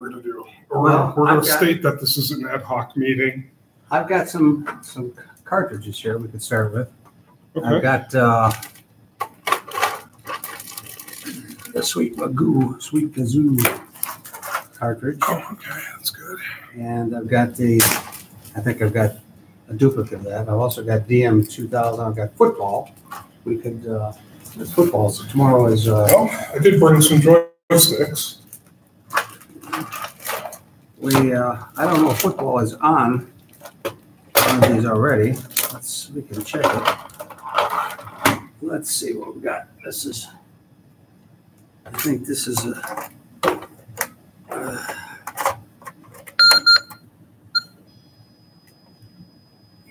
we're gonna do. Or Well, we're gonna state that this is an ad hoc meeting. I've got some, some cartridges here we could start with. I've got, uh, the Sweet Magoo, Sweet Kazoo cartridge, oh, okay, that's good. and I've got the, I think I've got a duplicate of that. I've also got DM two thousand, I've got football. We could, uh, it's football, so tomorrow is, uh, Well, I did bring some joysticks. We, uh, I don't know if football is on one of these already. Let's, we can check it. Let's see what we got. This is, I think this is a. uh,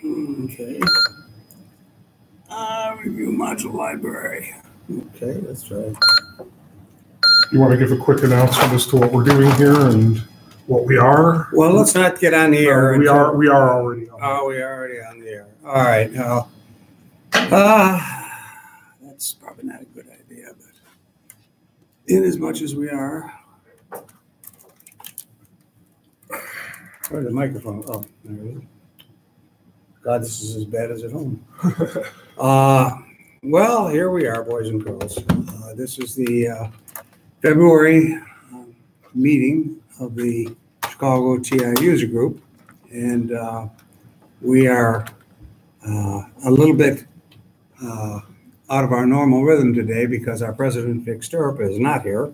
Okay. Uh, review module library. Okay, let's try. You want to give a quick announcement as to what we're doing here and what we are? Well, let's not get on the air. We until- are, we are already on. Oh, we are already on the air. All right, now, uh, that's probably not a good idea, but in as much as we are. Where's the microphone? Oh, there it is. God, this is as bad as at home. Uh, well, here we are, boys and girls. Uh, this is the, uh, February um, meeting of the Chicago TI User Group. And, uh, we are uh, a little bit uh, out of our normal rhythm today because our president, Vic Stirrup, is not here.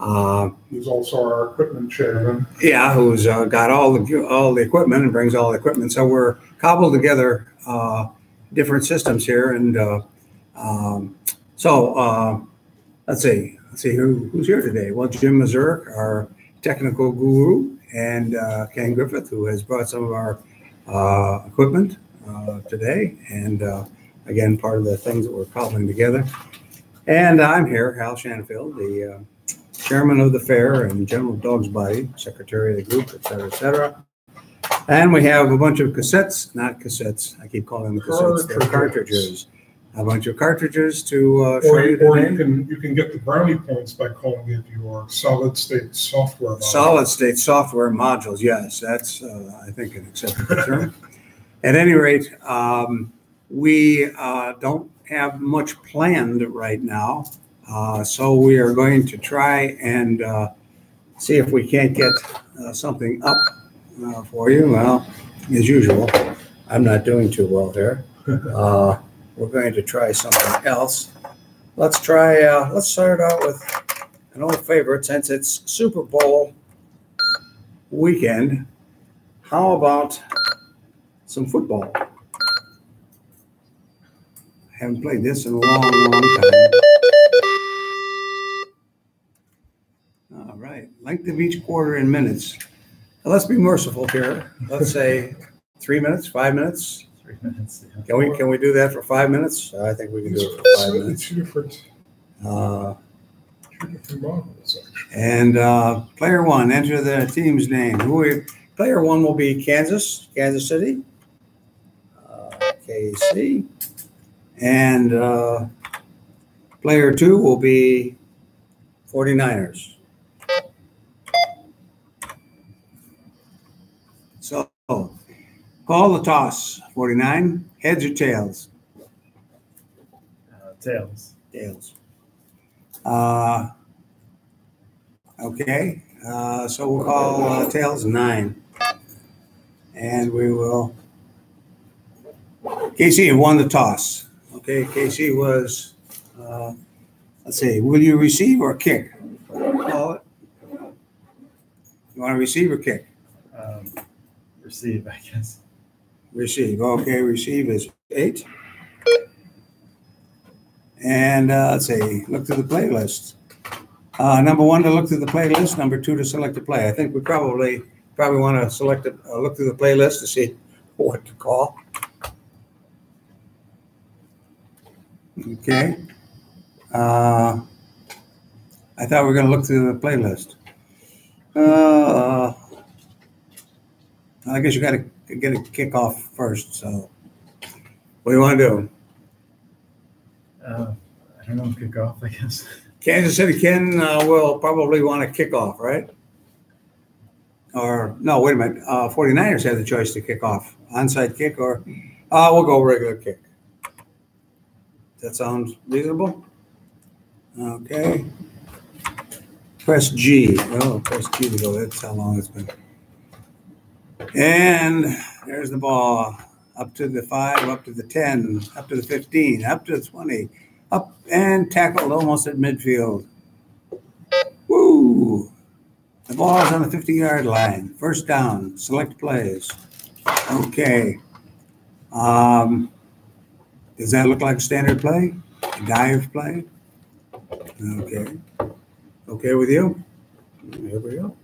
Uh, He's also our equipment chairman. yeah, who's uh, got all the all the equipment and brings all the equipment. So we're cobbled together uh, different systems here, and uh, um, so uh, let's see, let's see who, who's here today. Well, Jim Mazurk, our technical guru, and uh, Ken Griffith, who has brought some of our uh, equipment uh, today, and uh, again, part of the things that we're cobbling together. And I'm here, Hal Shanafield, the uh, chairman of the fair and general dog's body, secretary of the group, et cetera, et cetera. And we have a bunch of cassettes, not cassettes, I keep calling them cassettes, they're cartridges. A bunch of cartridges to uh, show Or, you or you can, you can get the brownie points by calling it your solid state software. module. Solid state software modules, yes, that's, uh, I think, an acceptable term. At any rate, um, we uh, don't have much planned right now. Uh, So we are going to try and uh, see if we can't get uh, something up uh, for you. Well, as usual, I'm not doing too well here. We're going to try something else. Let's try, uh, let's start out with an old favorite since it's Super Bowl weekend. How about some football? Haven't played this in a long, long time. All right, length of each quarter in minutes. Now, Let's be merciful here. Let's say three minutes, five minutes. Three minutes. yeah. Can we, can we do that for five minutes? I think we can do it for five minutes. two different, Uh, two different modules, actually. And uh, player one, enter the team's name. Who we, player one will be Kansas, Kansas City, uh, KC, and uh, player two will be 49ers. So call the toss. 49, heads or tails? Uh, Tails. Tails. Uh, okay, uh, so we'll call uh, tails nine. And we will. Casey won the toss. Okay, Casey was, uh, let's see, will you receive or kick? Call it. You want to receive or kick? Um, receive, I guess. Receive, okay, receive is eight. And uh, let's see, look to the playlist. Uh, number one to look through the playlist, number two to select a play. I think we probably, probably want to select, a uh, look through the playlist to see what to call. Okay. Uh, I thought we were gonna look through the playlist. Uh, I guess you gotta get a kickoff first, so. What do you want to do? Uh, I don't know, kick off, I guess. Kansas City Ken uh, will probably want to kick off, right? or, no, wait a minute, uh, 49ers have the choice to kick off, onside kick or, uh, we'll go regular kick. That sounds reasonable? Okay. Press G. Oh, press G to go. That's how long it's been. And there's the ball up to the five, up to the 10, up to the 15, up to the 20, up and tackled almost at midfield. Woo! The ball is on the 50 yard line. First down. Select plays. Okay. Um, does that look like a standard play? A dive play? Okay. Okay with you? Here we go.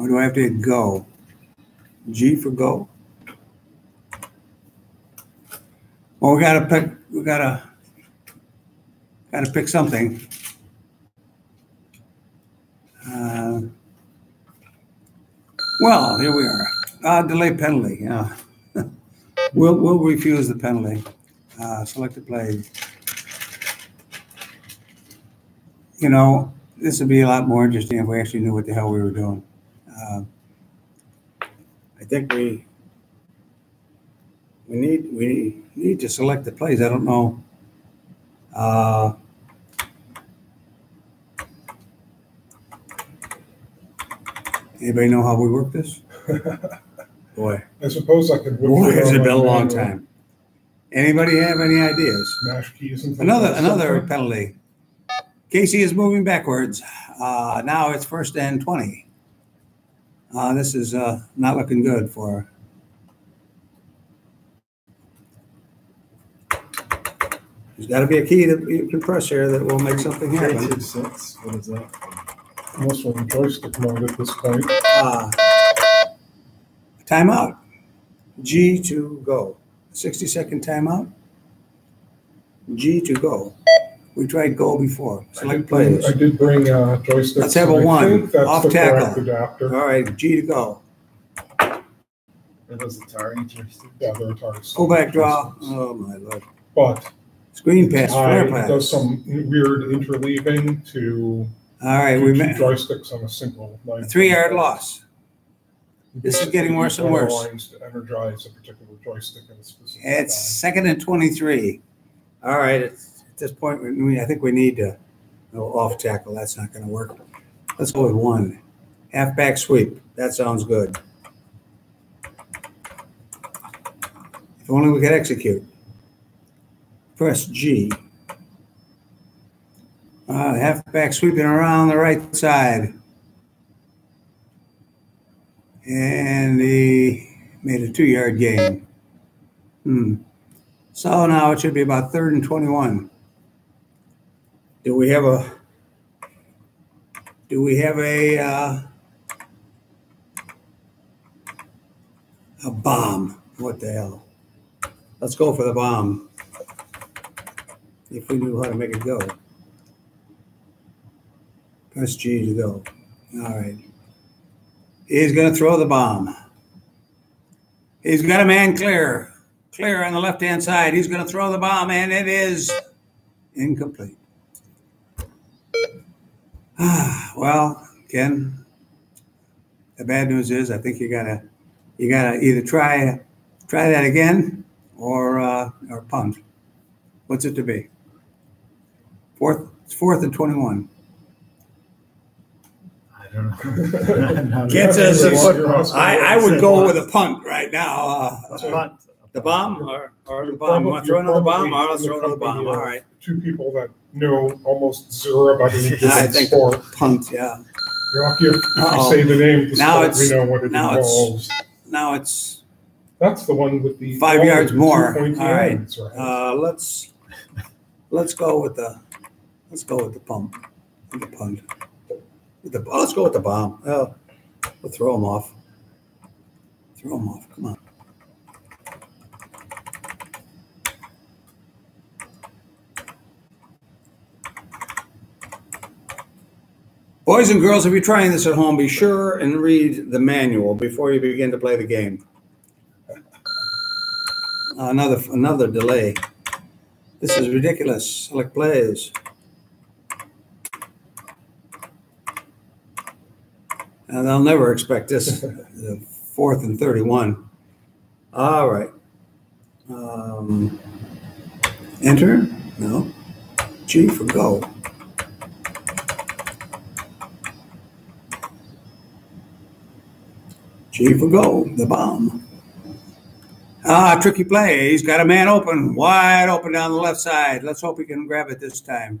Or do I have to hit go? G for go? Well, we gotta pick, we gotta, gotta pick something. Uh, Well, here we are. Uh, delay penalty, yeah. We'll, we'll refuse the penalty. Uh, selected play. You know, this would be a lot more interesting if we actually knew what the hell we were doing. Uh, I think we, we need, we need to select the plays. I don't know. Uh, Anybody know how we work this? Boy, I suppose I could. boy, has it been a long manual time. Anybody have any ideas? Mash keys and Another, another something. penalty. Casey is moving backwards. Uh, now it's first and twenty. Uh, this is, uh, not looking good for. There's gotta be a key that you can press here that will make something happen. two, six, what is that? Most of them joystick mode at this point. Uh, Timeout. G to go. Sixty second timeout. G to go. We tried go before. I Select did bring- players. I did bring uh, joysticks. Let's have a and I one, think that's off the correct tackle. Adapter. All right, G to go. Are those Atari joysticks? Yeah, they're Atari. Fullback draw. Oh my lord. But Screen pass, flare I pass. does some weird interleaving to All right, do we two met. joysticks on a single line. Three yard loss. This is getting worse and worse. Lines To energize a particular joystick in a specific. It's time. second and twenty-three. All right, it's- at this point, we- we, I think we need to go off tackle. That's not gonna work. Let's go with one. Halfback sweep. That sounds good. If only we could execute. Press G. Uh, halfback sweeping around the right side. And he made a two-yard gain. Hmm. So now it should be about third and 21. Do we have a, do we have a, uh, a bomb? What the hell? Let's go for the bomb. If we knew how to make it go. Press G to go. All right. He's going to throw the bomb. He's got a man clear. Clear on the left hand side. He's going to throw the bomb, and it is incomplete. Ah, well, Ken, the bad news is I think you gotta you gotta either try try that again or uh, or punt. What's it to be? Fourth, it's fourth and twenty-one. I don't know. Kid says You're- it's- you're- I, I would go with a punt right now. Uh, punt. The bomb or, or the bomb. Want to throw another bomb? right, throw another bomb. All right. Two people that know almost zero about any I think sport. punt. Yeah. You're if you say the name the Now sport, it's- we know what it now it's- Now it's That's the one with the. Five yards more. All right. ends, right? Uh, let's, let's go with the, let's go with the pump, the punt. The, oh, let's go with the bomb. Oh, we'll throw them off. Throw them off, come on. Boys and girls, if you're trying this at home, be sure and read the manual before you begin to play the game. Another, another delay. This is ridiculous. Select plays. And they'll never expect this, the fourth and thirty-one. All right. Um, Enter? No. G for go. G for go, the bomb. Ah, tricky play. He's got a man open, wide open down the left side. Let's hope he can grab it this time.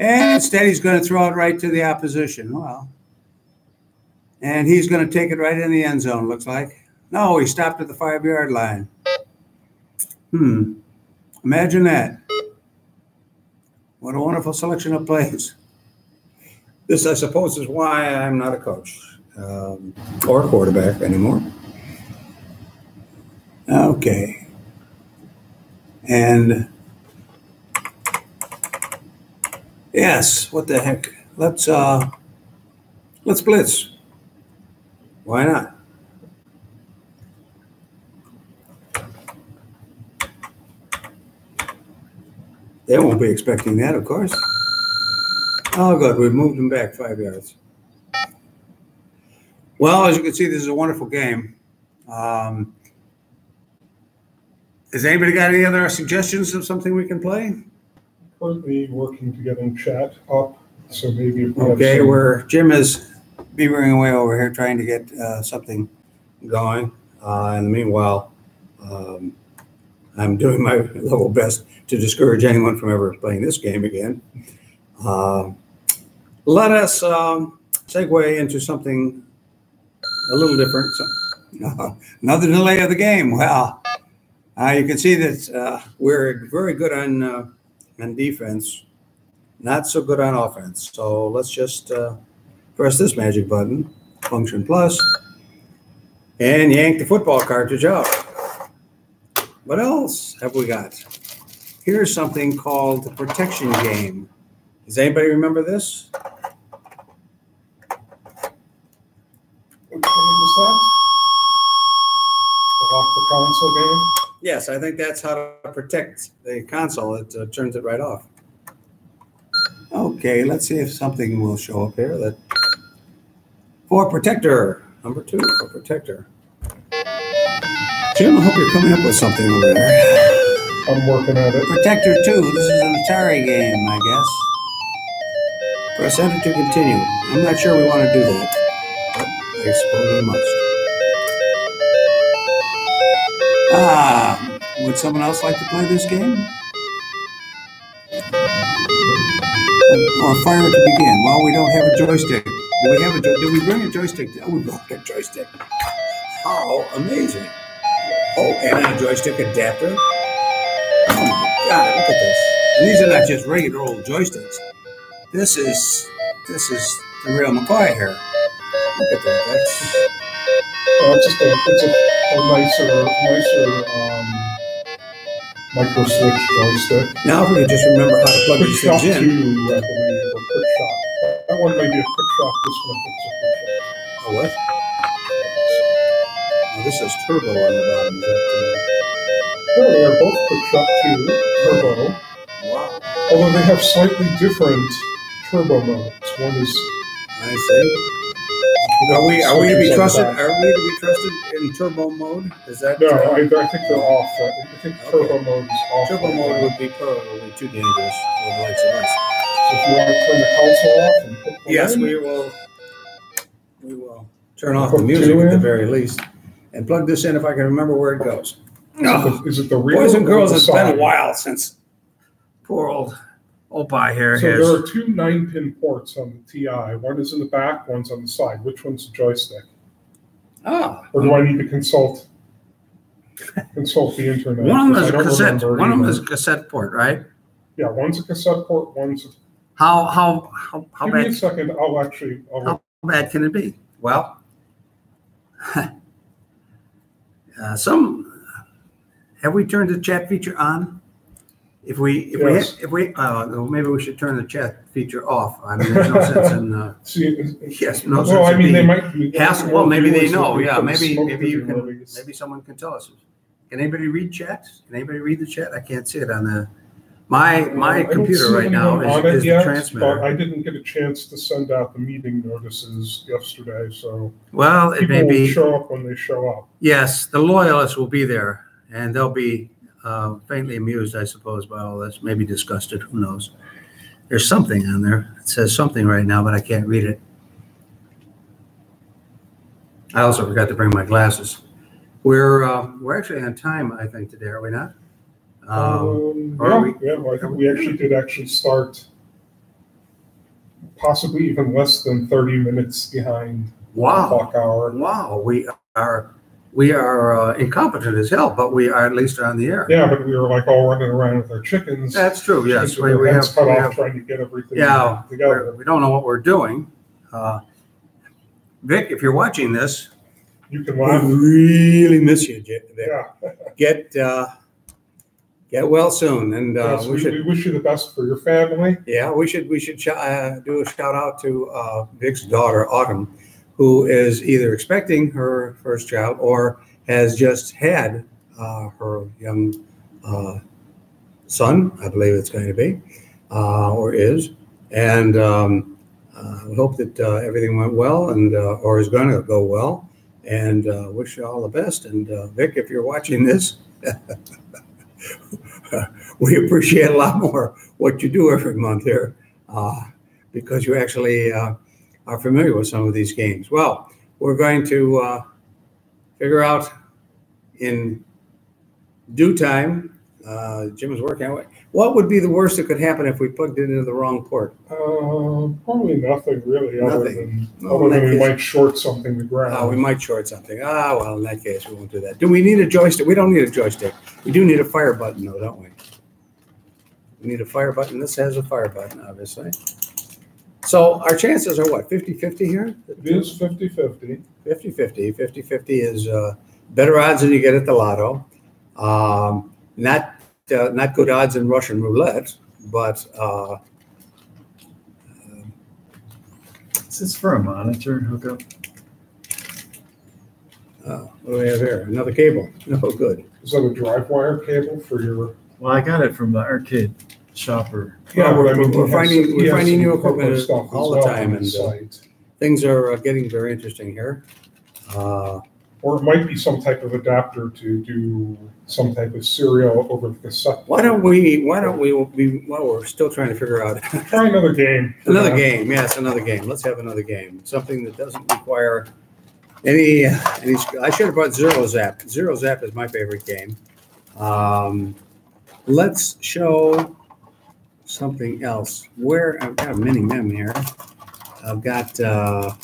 And instead, he's going to throw it right to the opposition. Well, and he's going to take it right in the end zone, looks like. No, he stopped at the five yard line. Hmm. Imagine that. What a wonderful selection of plays. This, I suppose, is why I'm not a coach um, or quarterback anymore. Okay. And yes, what the heck? Let's uh let's blitz. Why not? They won't be expecting that, of course. Oh, God, We've moved them back five yards. Well, as you can see, this is a wonderful game. Um, has anybody got any other suggestions of something we can play? Currently working to getting chat up, so maybe we Okay, some- where Jim is beavering away over here trying to get uh, something going. Uh, in the meanwhile, um, I'm doing my level best to discourage anyone from ever playing this game again. Uh, let us um, segue into something a little different. So, another delay of the game. Well, uh, you can see that uh, we're very good on uh, on defense, not so good on offense. So let's just uh, press this magic button, function plus, and yank the football cartridge out. What else have we got? Here's something called the protection game. Does anybody remember this? Which one was? The the console game? Yes, I think that's how to protect the console. It uh, turns it right off. Okay, let's see if something will show up here that for protector number two for protector. Jim, I hope you're coming up with something over there. I'm working at it. Protector two. This is an Atari game, I guess. Press enter to continue. I'm not sure we want to do that, but I suppose we must. Ah, would someone else like to play this game? Or fire it to begin. Well, we don't have a joystick. Do we have a? Did we bring a joystick? Oh, we brought a joystick. How amazing! Oh, and a joystick adapter. Oh my God! Look at this. These are not just regular old joysticks. This is this is the real McCoy here. That. That's Uh, just a, it's a, a nicer, nicer, um, micro switch joystick. now if we just remember how to plug Quick these shot things two, in. I believe, or quick shot. That one may be a quick shot, this one I think is a quick shot. Oh, what? Oh, this is turbo on the bottom. That, No, they are both quick shot two, turbo, uh, wow. although they have slightly different turbo modes. One is I see. Are we are we to be Switches on the trusted? Are we to be trusted in turbo mode? Is that No, uh, I, I think they're off. I think Okay. turbo mode is off. turbo right mode now. would be probably too dangerous for the likes of us. So if you want to turn the console off and put one Yes, in, we will. We will turn off the music at the very least, and plug this in if I can remember where it goes. is, it the, is it the rear Boys and girls, the it's been a while since poor old Opie here So has. there are two nine pin ports on the TI. One is in the back, one's on the side. Which one's the joystick? Ah, Or do I need to consult consult the internet? one of them is a cassette. One of them is a cassette port, right? Yeah, one's a cassette port, one's a How how how how give me a second, I'll actually I'll how bad can it be? Well, uh, some have we turned the chat feature on? If we if Yes. we if we uh, well, maybe we should turn the chat feature off. I mean, there's no sense in. Uh, see yes, no well, sense I in mean they being might be hassle. Well, maybe they know. Yeah, maybe smoke maybe you can. Maybe someone can tell us. Can anybody read chat? Can anybody read the chat? I can't see it on the My, my I don't computer see right now anyone on is, the yet, But transmitter. I didn't get a chance to send out the meeting notices yesterday, so Well, it people may will be, show up when they show up. yes, the loyalists will be there and they'll be uh, faintly amused, I suppose, by all this, maybe disgusted, who knows? There's something on there. It says something right now, but I can't read it. I also forgot to bring my glasses. We're, uh, we're actually on time, I think, today, are we not? Um, Um, are yeah, we- yeah, well, I think we actually did actually start possibly even less than thirty minutes behind Wow. clock hour. Wow, we are, we are uh, incompetent as hell, but we are at least on the air. Yeah, but we were like all running around with our chickens. That's true, yes. We we have, cut we off have, trying to get everything yeah, together. we're- don't know what we're doing. Uh, Vic, if you're watching this, You can we really miss you, Vic. Yeah. Get, uh, get well soon and uh, Yes, we we, we wish you the best for your family. yeah, we should, we should sh- uh, do a shout out to uh, Vic's daughter, Autumn, who is either expecting her first child or has just had uh, her young uh, son, I believe it's going to be, uh, or is. And um, uh, hope that uh, everything went well and uh, or is going to go well. And wish you all the best. And Vic, if you're watching this, we appreciate a lot more what you do every month here because you actually are familiar with some of these games. Well, we're going to uh, figure out in due time. Uh, Jim is working it. What would be the worst that could happen if we plugged it into the wrong port? Uh, probably nothing really, other Nothing. than Oh, other than we case- might short something to ground. Uh, we might short something. Ah, well, in that case, we won't do that. Do we need a joystick? We don't need a joystick. We do need a fire button, though, don't we? We need a fire button. This has a fire button, obviously. So our chances are what, 50 50 here? It is 50-50. 50 50. 50 50 is uh, better odds than you get at the lotto. Um, not, uh, not good odds in Russian roulette, but uh, Is this for a monitor hookup? oh, what do we have here? Another cable. No good. Is that a drive wire cable for your? Well, I got it from the arcade shopper. Yeah, we're- but I mean, we're he has- finding- we're has finding some new equipment equipment stuff as all the well time, on and, uh, site. Things are uh, getting very interesting here. Uh, Or it might be some type of adapter to do some type of serial over the cassette. Why don't we, why don't we, we, well, we're still trying to figure out Try another game. another game. Yes, another game. Let's have another game. Something that doesn't require any, uh, any, I should have brought Zero Zap. Zero Zap is my favorite game. Um, let's show something else. Where, I've got a mini mem here. I've got, uh,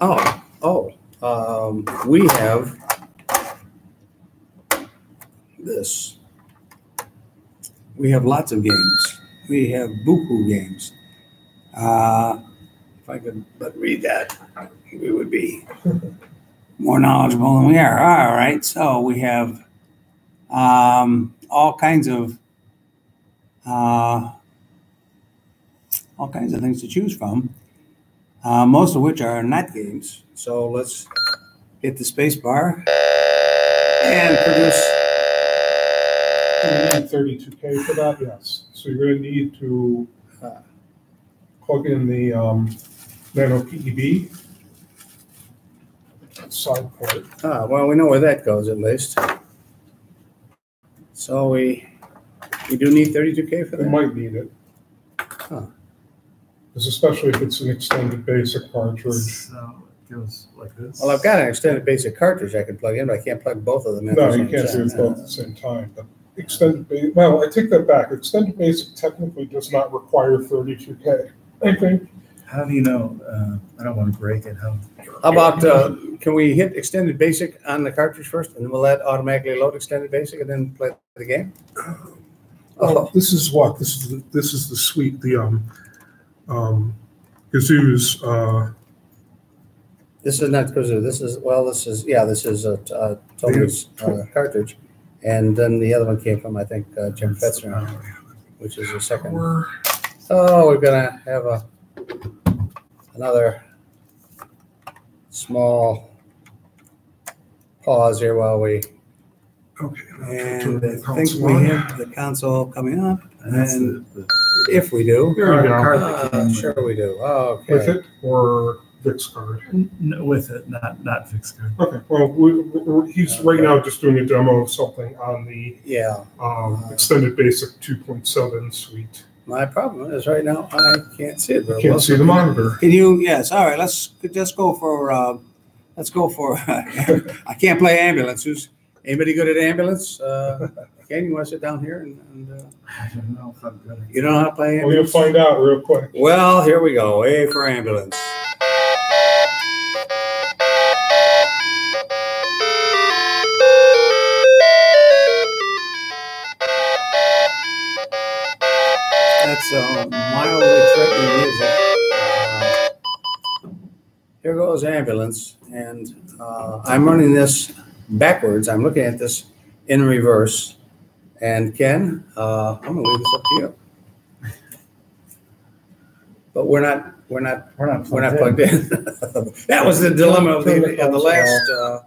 oh, oh, um, we have this. We have lots of games. We have buku games. Uh, if I could but read that, we would be more knowledgeable than we are. All right, so we have um, all kinds of uh, all kinds of things to choose from. Uh, most of which are not games. So let's hit the space bar and produce. You need thirty-two K for that, yes. So you're gonna need to uh, plug in the um, nano PEB side port. Ah, well, we know where that goes at least. So we we do need 32K for They that. might need it. Huh. Because especially if it's an extended basic cartridge. So it goes like this. Well, I've got an extended basic cartridge I can plug in, but I can't plug both of them in. No, at the you same can't do time. it both at the same time, but extended, ba- well, I take that back. Extended basic technically does not require thirty-two K. I think, How do you know? Uh, I don't want to break it. How? How about, uh, can we hit extended basic on the cartridge first, and then we'll let automatically load extended basic and then play the game? Oh, this is what, this is, the- this is the suite, the, um, um, Gazoo's, uh, This is not because this is, well, this is, yeah, this is a, uh Tony's uh, cartridge. And then the other one came from, I think, uh, Jim Fetzner, which is the second. Oh, we're gonna have a, another small pause here while we Okay. And I think we have the console coming up, And that's and the, the, if we do. There we go. card uh, Sure we do. With Okay. it or Vic's card? N- With it, not, not fixed card. Okay, well, we, we- he's right now just doing a demo of something on the Yeah, um, extended basic two point seven suite. my problem is right now I can't see it very. Can't see the monitor. Can you, yes, all right, let's just go for, uh, let's go for, I can't play ambulance. Who's, anybody good at ambulance? Uh, Ken, you want to sit down here and, and, uh, I don't know if I'm good. you don't know how to play We're gonna ambulance? find out real quick. Well, here we go. A for ambulance. That's uh, mildly threatening music. Uh, here goes ambulance, and uh, I'm running this backwards. I'm looking at this in reverse. And Ken, uh, I'm gonna leave this up to you. But we're not, we're not, We're not. we're not plugged in. That was the dilemma of the, of the last, uh,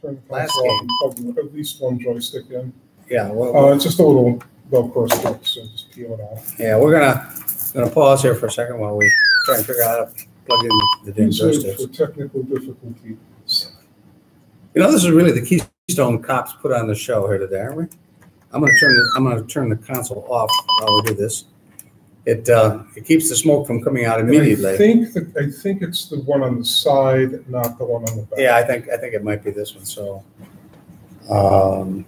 Turn the Last console off, at least one joystick in. yeah, well, Uh, it's just a little Velcro stick, so just peel it off. yeah, we're gonna, gonna pause here for a second while we try and figure out how to plug in the damn it joysticks. for technical difficulties. You know, this is really the Keystone Cops put on the show here today, aren't we? I'm gonna turn, the- I'm gonna turn the console off while we do this. It, uh, it keeps the smoke from coming out And I immediately. think that, I think it's the one on the side, not the one on the back. Yeah, I think, I think it might be this one, so. Um,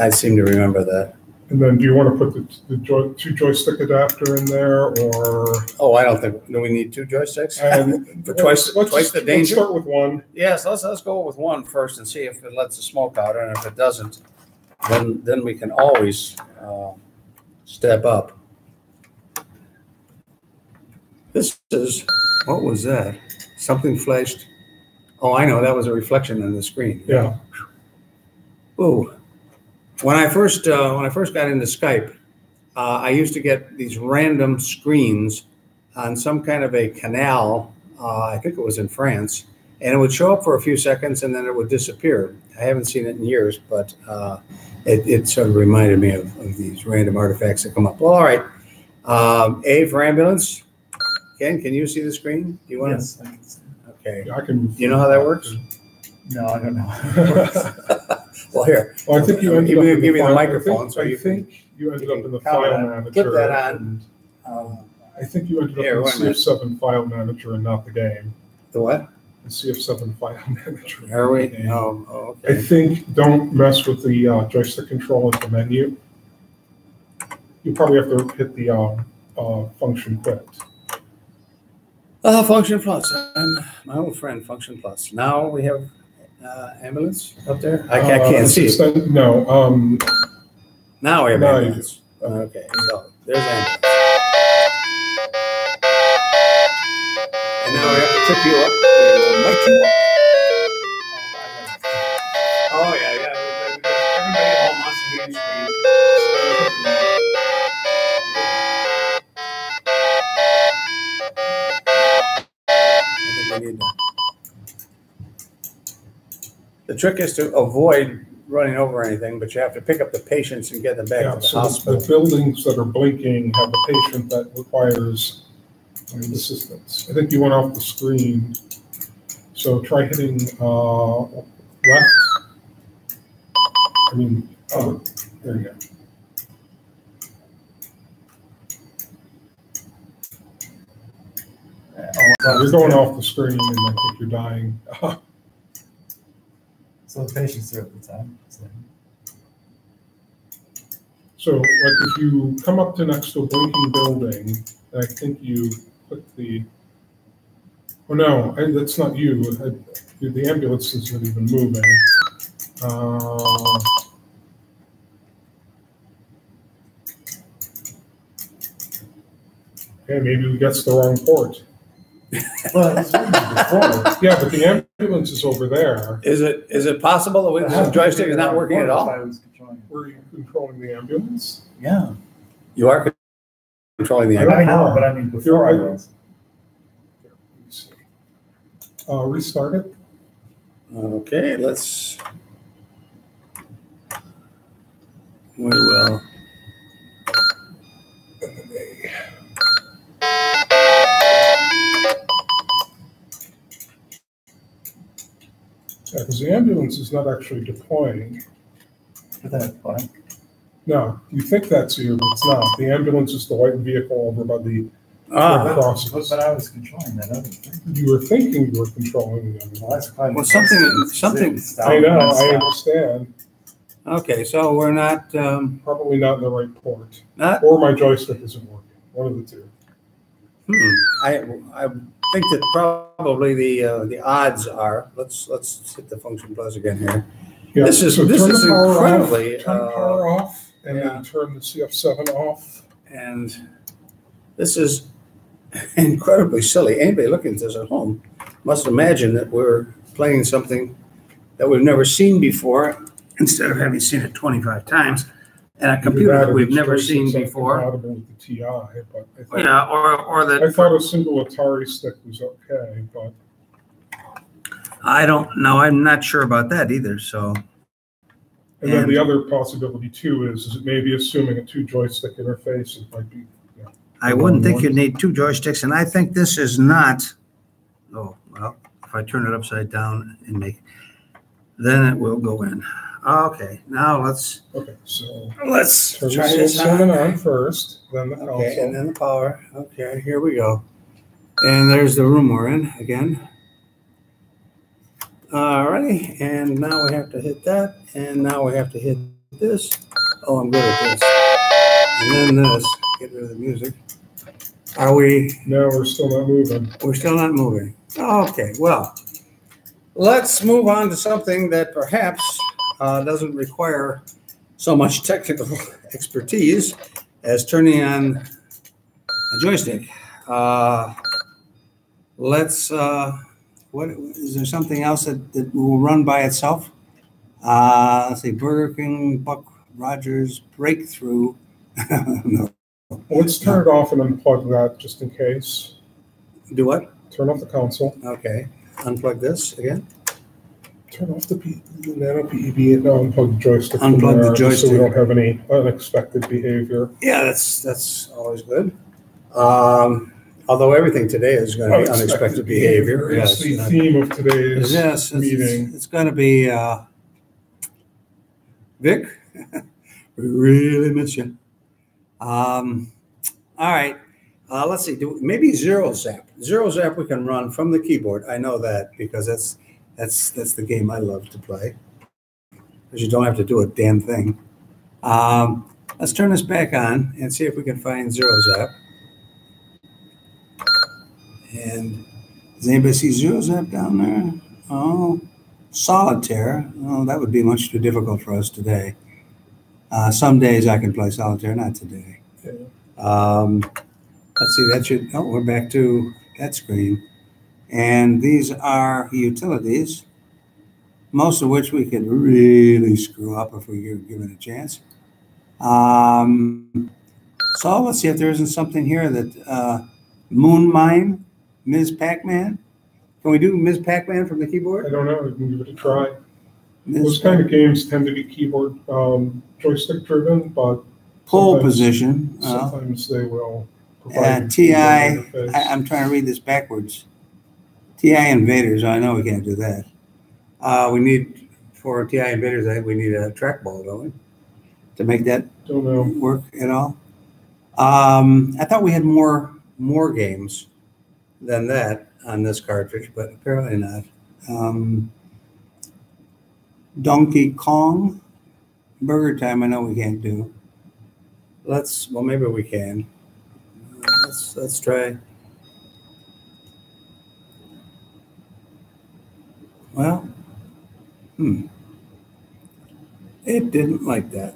I, I seem to remember that. And then do you want to put the, the joy, two joystick adapter in there or? Oh, I don't think, do we need two joysticks? and For twice- let's twice just- the let's danger? Start with one. Yes, let's, let's go with one first and see if it lets the smoke out, and if it doesn't, then, then we can always, uh, step up. This is, what was that? Something flashed? Oh, I know, that was a reflection on the screen. Yeah. Ooh. When I first, uh, when I first got into Skype, uh, I used to get these random screens on some kind of a canal. Uh, I think it was in France, and it would show up for a few seconds and then it would disappear. I haven't seen it in years, but uh, it, it sort of reminded me of, of these random artifacts that come up. Well, all right. Um, a for ambulance. Ken, can you see the screen? Do you want to? Yes, I can see. Okay. I can. You know how that works? No, I don't know. Well, here. Well, I think you ended Give up me- in give me the file- I microphone think- so you think you ended up in the file on- manager. clip that on. Um, I think you ended Here, up wait a in CF7 file manager and not the game. the what? The CF7 file manager. Are we? Okay. Oh, oh, I okay. think, don't mess with the uh, joystick control at the menu. You probably have to hit the uh, uh, function quit. Uh, Function Plus, um, my old friend, Function Plus. Now we have uh, ambulance up there? I ca- I Uh, can't see it. assistant- No, um, Now we have Now you ambulance. Okay, so there's ambulance. And now we have to tip you up. Mic you up. Trick is to avoid running over anything, but you have to pick up the patients and get them back yeah, to the so the- the buildings that are blinking have a patient that requires assistance. I think you went off the screen, so try hitting uh, left. I mean, oh, there you go. You're going off the screen and I think you're dying. There at the time. so- So like if you come up to next to a blinking building, I think you click the, oh no, I- that's not you. I- The ambulance isn't even moving. Uh, Okay, maybe we guessed the wrong port. Well, it was before. Yeah, but the ambulance is over there. Is it, is it possible that we- the joystick is not working at all? I was controlling it. Were you controlling the ambulance? Yeah, You are controlling the I ambulance? know, but I mean, before I was. Let me see. Uh, restart it. Okay, let's, we will. Yeah, because the ambulance is not actually deploying. That point. No, you think that's you, but it's not. The ambulance is the white vehicle over by the Ah, But, crosses. but I was controlling that other thing. You were thinking you were controlling the Well, ambulance. that's probably. Well, something- something- I know, I understand. okay, so we're not, um, Probably not in the right port. not, Or my joystick isn't working. One of the two. hmm, I, I think that probably the, uh, the odds are, let's, let's hit the function plus again here. Yeah, This is- so this is power off, incredibly, Turn the uh, power off and yeah. then turn the CF7 off. And this is incredibly silly. Anybody looking at this at home must imagine that we're playing something that we've never seen before instead of having seen it 25 times. And a computer that we've never seen before. Compatible with the TI, but I thought, Yeah, or, or that I thought a single Atari stick was okay, but I don't know, I'm not sure about that either, so. And then the other possibility too is, is it may be assuming a two joystick interface, it might be, I wouldn't think you'd need two joysticks, and I think this is not, oh, well, if I turn it upside down and make, then it will go in. Ah, okay, now let's, okay, so. let's Turn the try this on. on first, then the Okay, and then the power. Okay, here we go. And there's the room we're in again. Alrighty, and now we have to hit that, and now we have to hit this. Oh, I'm good at this. And then this, get rid of the music. Are we, No, we're still not moving. we're still not moving? Okay, well, let's move on to something that perhaps uh, doesn't require so much technical expertise as turning on a joystick. Uh, let's, uh, what, is there something else that, that will run by itself? Uh, let's see, Burger King, Buck Rogers, Breakthrough. no. Let's turn it off and unplug that just in case. Do what? Turn off the console, Okay, unplug this again. Turn off the P, the nano PEB and unplug the joystick. from Unplug the there, just So we joystick. don't have any unexpected behavior. Yeah, that's, that's always good. Um, although everything today is going to be unexpected behavior. It's Yes. the theme of today's Yes, it's, meeting. it's going to be, uh, Vic, we really miss you. Um, all right, uh, let's see, do, maybe zero zap. Zero zap we can run from the keyboard. I know that because that's, that's, that's the game I love to play. Because you don't have to do a damn thing. Um, let's turn this back on and see if we can find zero zap. And does anybody see zero zap down there? Oh, solitaire. Oh, that would be much too difficult for us today. Uh, some days I can play solitaire, not today. Um, let's see, that should, oh, we're back to that screen. And these are utilities, most of which we could really screw up if we give given a chance. Um, so let's see if there isn't something here that, uh, Moon Mine, Ms. Pac-Man. Can we do Ms. Pac-Man from the keyboard? I don't know, we can give it a try. Ms. Those kind of games tend to be keyboard, um, joystick driven, but Pole sometimes- position. uh, sometimes they will Uh. TI. I, I'm trying to read this backwards. TI invaders, I know we can't do that. Uh, we need, for TI invaders, I think we need a trackball, don't we? To make that Don't know. work at all? Um, I thought we had more, more games than that on this cartridge, but apparently not. Um, Donkey Kong, Burger Time, I know we can't do. Let's, well, maybe we can. Uh, Let's, let's try. Well, hmm. It didn't like that.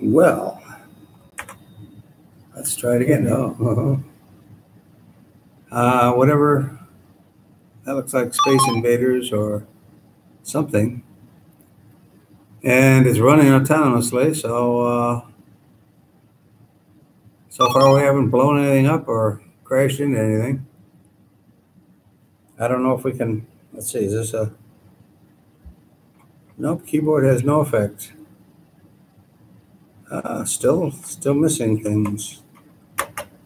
Well, let's try it again. Oh, uh-huh. uh, whatever. That looks like Space Invaders or something. And it's running autonomously, so uh, so far we haven't blown anything up or crashed into anything. I don't know if we can. Let's see. Is this a? Nope, keyboard has no effect. Uh, still, still missing things.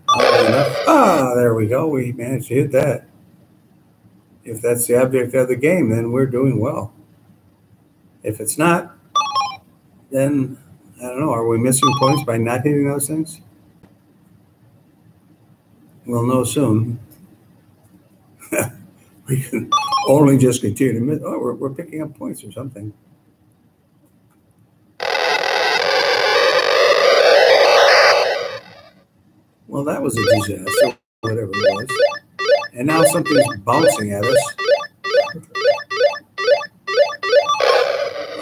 Ah, there we go. We managed to hit that. If that's the object of the game, then we're doing well. If it's not, then I don't know. Are we missing points by not hitting those things? We'll know soon. we can only just continue to miss. Oh, we're, we're picking up points or something. Well, that was a disaster, whatever it was. And now something's bouncing at us.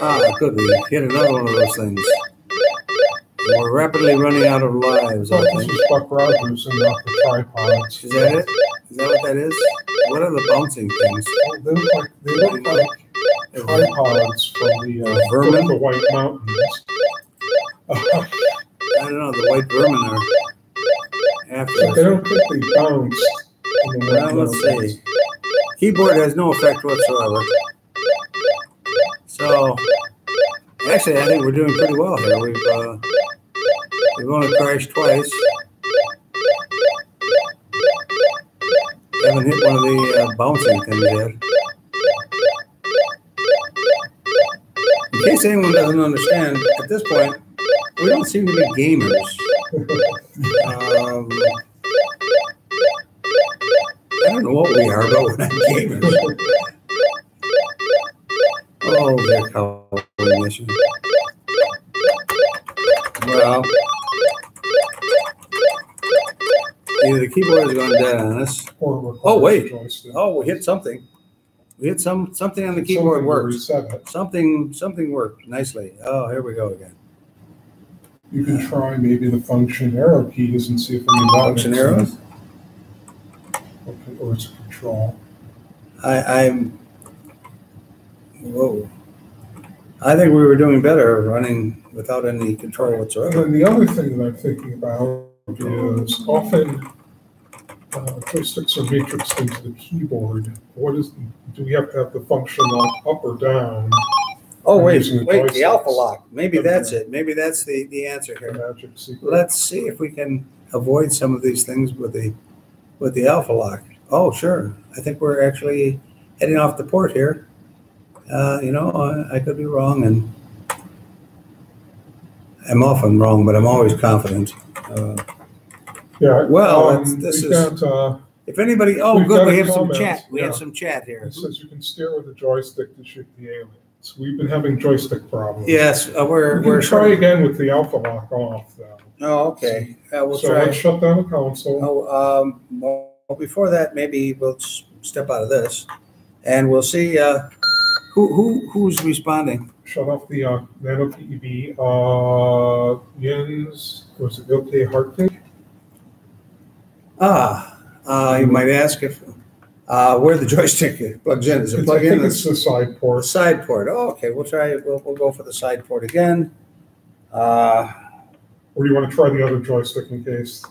Ah, good. We hit another one of those things. We're rapidly running out of lives, I think. is Buck Rogers and the tripods. Is that it? Is that what that is? What are the bouncing things? They look like, they look like tripods from the, uh, Vermin? the White Mountains. I don't know. The white vermin are after they us. don't think they bounced in the Well, let's see. Keyboard has no effect whatsoever. So, actually, I think we're doing pretty well here. We've uh, we've only crashed twice. Haven't hit one of the uh, bouncing things yet. In case anyone doesn't understand, at this point, we don't seem to be gamers. Um, I don't know what we are, but we're not gamers. Oh, they're cowboy mission. Well, either the keyboard gone dead on us. Oh, wait. Oh, we hit something. We hit some something on the keyboard works. Something something worked nicely. Oh, here we go again. You can try maybe the function arrow keys and see if any Function arrows. sense. Or- it's a control. I, I'm. Whoa. I think we were doing better running without any control whatsoever. then the other thing that I'm thinking about is often joysticks are matrixed into the keyboard. What is, do we have to have the function on up or down? Oh, I'm wait, the wait, the alpha lock. Maybe that's it. Maybe that's the, the answer here. Let's see if we can avoid some of these things with the, with the alpha lock. Oh, sure. I think we're actually heading off the port here. Uh, you know, I, I could be wrong and I'm often wrong, but I'm always confident. Uh, Yeah. Well, um, this is- got, uh, If anybody, oh, good, we a have some chat. We have some chat here. It says you can steer with the joystick to shoot the aliens. We've been having joystick problems. Yes, uh, we're, We we're try again with the alpha lock off though. oh, okay. Uh, we'll So try. let's shut down the console. Oh, um, well, before that, maybe we'll step out of this and we'll see, uh, who, who, who's responding? Shut off the uh, nano PEB. Uh, Jens, was it OK Hartig? Ah, uh, you might ask if, uh, where the joystick plugs in. Is it plug I in think the it's the side the port. side port? Oh, okay, we'll try, it. we'll, we'll go for the side port again. Uh, Or do you want to try the other joystick in case?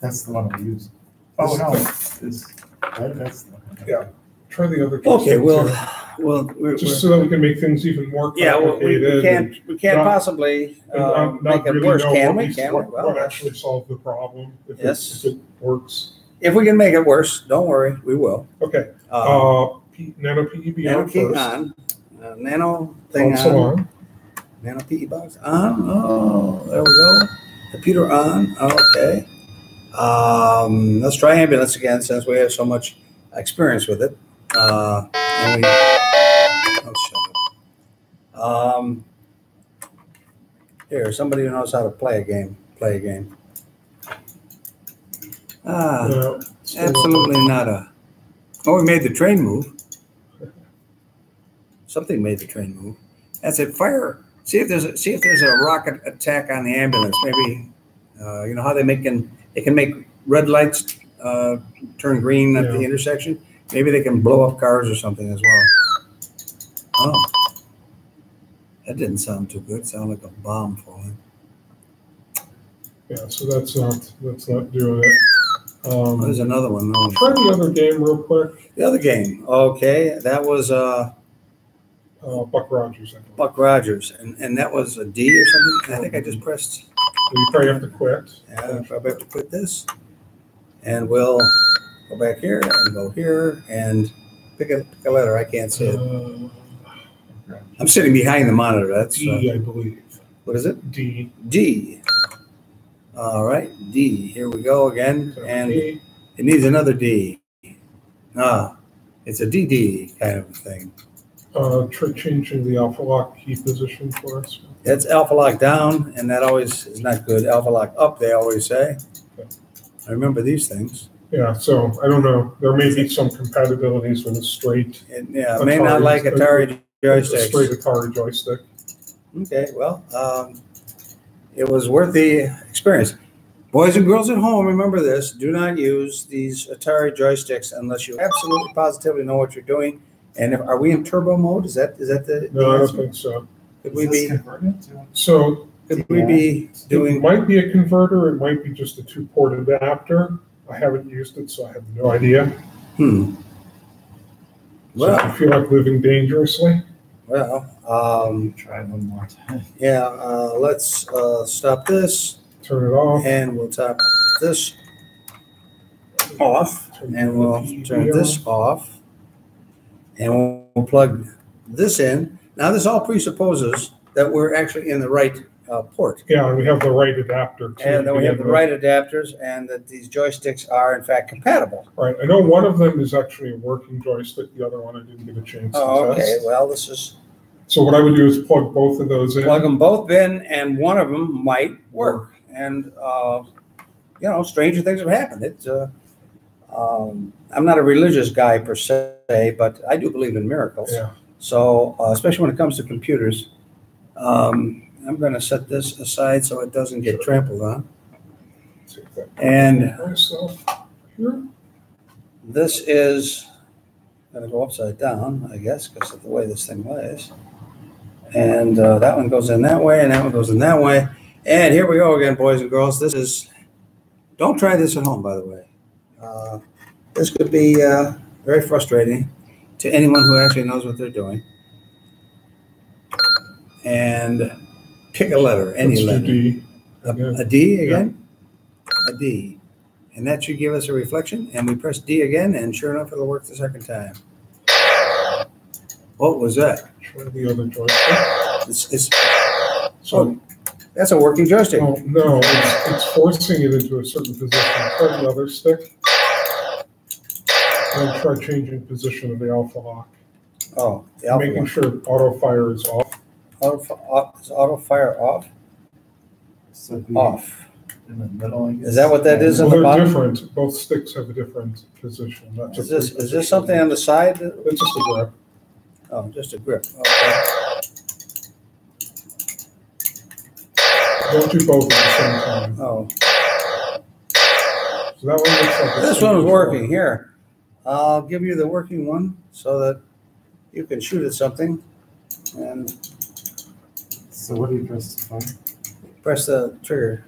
That's the one we use. Oh, no, this, that's. the one. Yeah. Try the other. okay, joystick, we'll, too. Well, we're, Just so that we can make things even more yeah, well, we, we complicated. can't, we can't not- possibly, and uh, not- make it really worse, know can what we? Can we? What Well, what actually solved the problem? if it- Yes. If it works. If we can make it worse, don't worry, we will. Okay, Uh, uh, P- nano PEB Nano on key first. on, uh, nano thing on, on. nano PE box on, oh, there we go. Computer on, okay. Um, let's try ambulance again since we have so much experience with it. Uh, we, oh, shut up. Um, here, somebody who knows how to play a game, play a game. Ah. No, Absolutely not a. Oh, we made the train move. Something made the train move. That's it. Fire. See if there's a, see if there's a rocket attack on the ambulance. Maybe uh, you know how they make can they can make red lights uh, turn green at the intersection. Maybe they can blow up cars or something as well. Oh, that didn't sound too good. Sounded like a bomb falling. Yeah, so that's not, that's not doing it. Oh, Um, there's another one. Oh. try the other game real quick. The other game. Okay, that was uh uh, Buck Rogers. I. Buck Rogers, and, and that was a D or something. I think I just pressed, You probably have to quit. yeah, I probably have to quit this. And we'll go back here and go here and pick a, pick a letter. I can't see it. Uh, I'm sitting behind the monitor. That's, uh, D, I believe. what is it? D. D. All right, D. Here we go again. And D. it needs another D. Ah, it's a DD kind of thing. Uh, changing the alpha lock key position for us. It's alpha lock down, and that always is not good. Alpha lock up, they always say. I remember these things. Yeah, so I don't know. There may be some compatibilities with a straight, And, yeah, may not like Atari a straight joysticks. Atari joystick. Okay, well, um, it was worth the experience. Boys and girls at home, remember this: do not use these Atari joysticks unless you absolutely positively know what you're doing. And if, are we in turbo mode? Is that is that the? No, I don't think so. Could we be? So Could we be it doing? might be a converter, it might be just a two port adapter. I haven't used it, so I have no idea. Hmm. So if Well, you feel like living dangerously, well, um, Try one more time. yeah. Uh, let's uh, stop this, turn it off. and we'll top this off, and we'll turn this off, and we'll plug this in. Now, this all presupposes that we're actually in the right uh, port, Yeah, and we have the right adapter too. and that we have the right adapters, and that these joysticks are in fact compatible. Right, I know one of them is actually a working joystick, the other one I didn't get a chance Oh, to okay. test. Well, this is So what I would do is plug both of those in. plug them both in, and one of them might work. And uh, you know, stranger things have happened. It's uh, um, I'm not a religious guy per se, but I do believe in miracles. Yeah, So, uh, especially when it comes to computers, um, I'm going to set this aside so it doesn't get trampled on. see if that- And this is going to go upside down, I guess, because of the way this thing lays. And uh, that one goes in that way, and that one goes in that way. And here we go again, boys and girls. This is, don't try this at home, by the way. Uh, this could be uh, very frustrating to anyone who actually knows what they're doing. And pick a letter, any Let's letter. D. A, D again? A D. And that should give us a reflection. And we press D again, and sure enough, it'll work the second time. What was that? Try the other joystick. It's, it's, So, oh, that's a working joystick. oh, no, it's, it's forcing it into a certain position. Try the other stick. And try changing position of the alpha lock. Oh, the alpha Making one. sure auto fire is off. Auto, off, is auto fire off? So the- Off. in the middle, Is that what that is Well, on the they're bottom? different. Both sticks have a different position. That's a Is this, is this something on the side? It's just a grip. Oh, just a grip. Okay. Don't do both at the same time. Oh, So that one looks like. it's this one was control. working. Here, I'll give you the working one so that you can shoot at something and So what do you press to fire? press the trigger.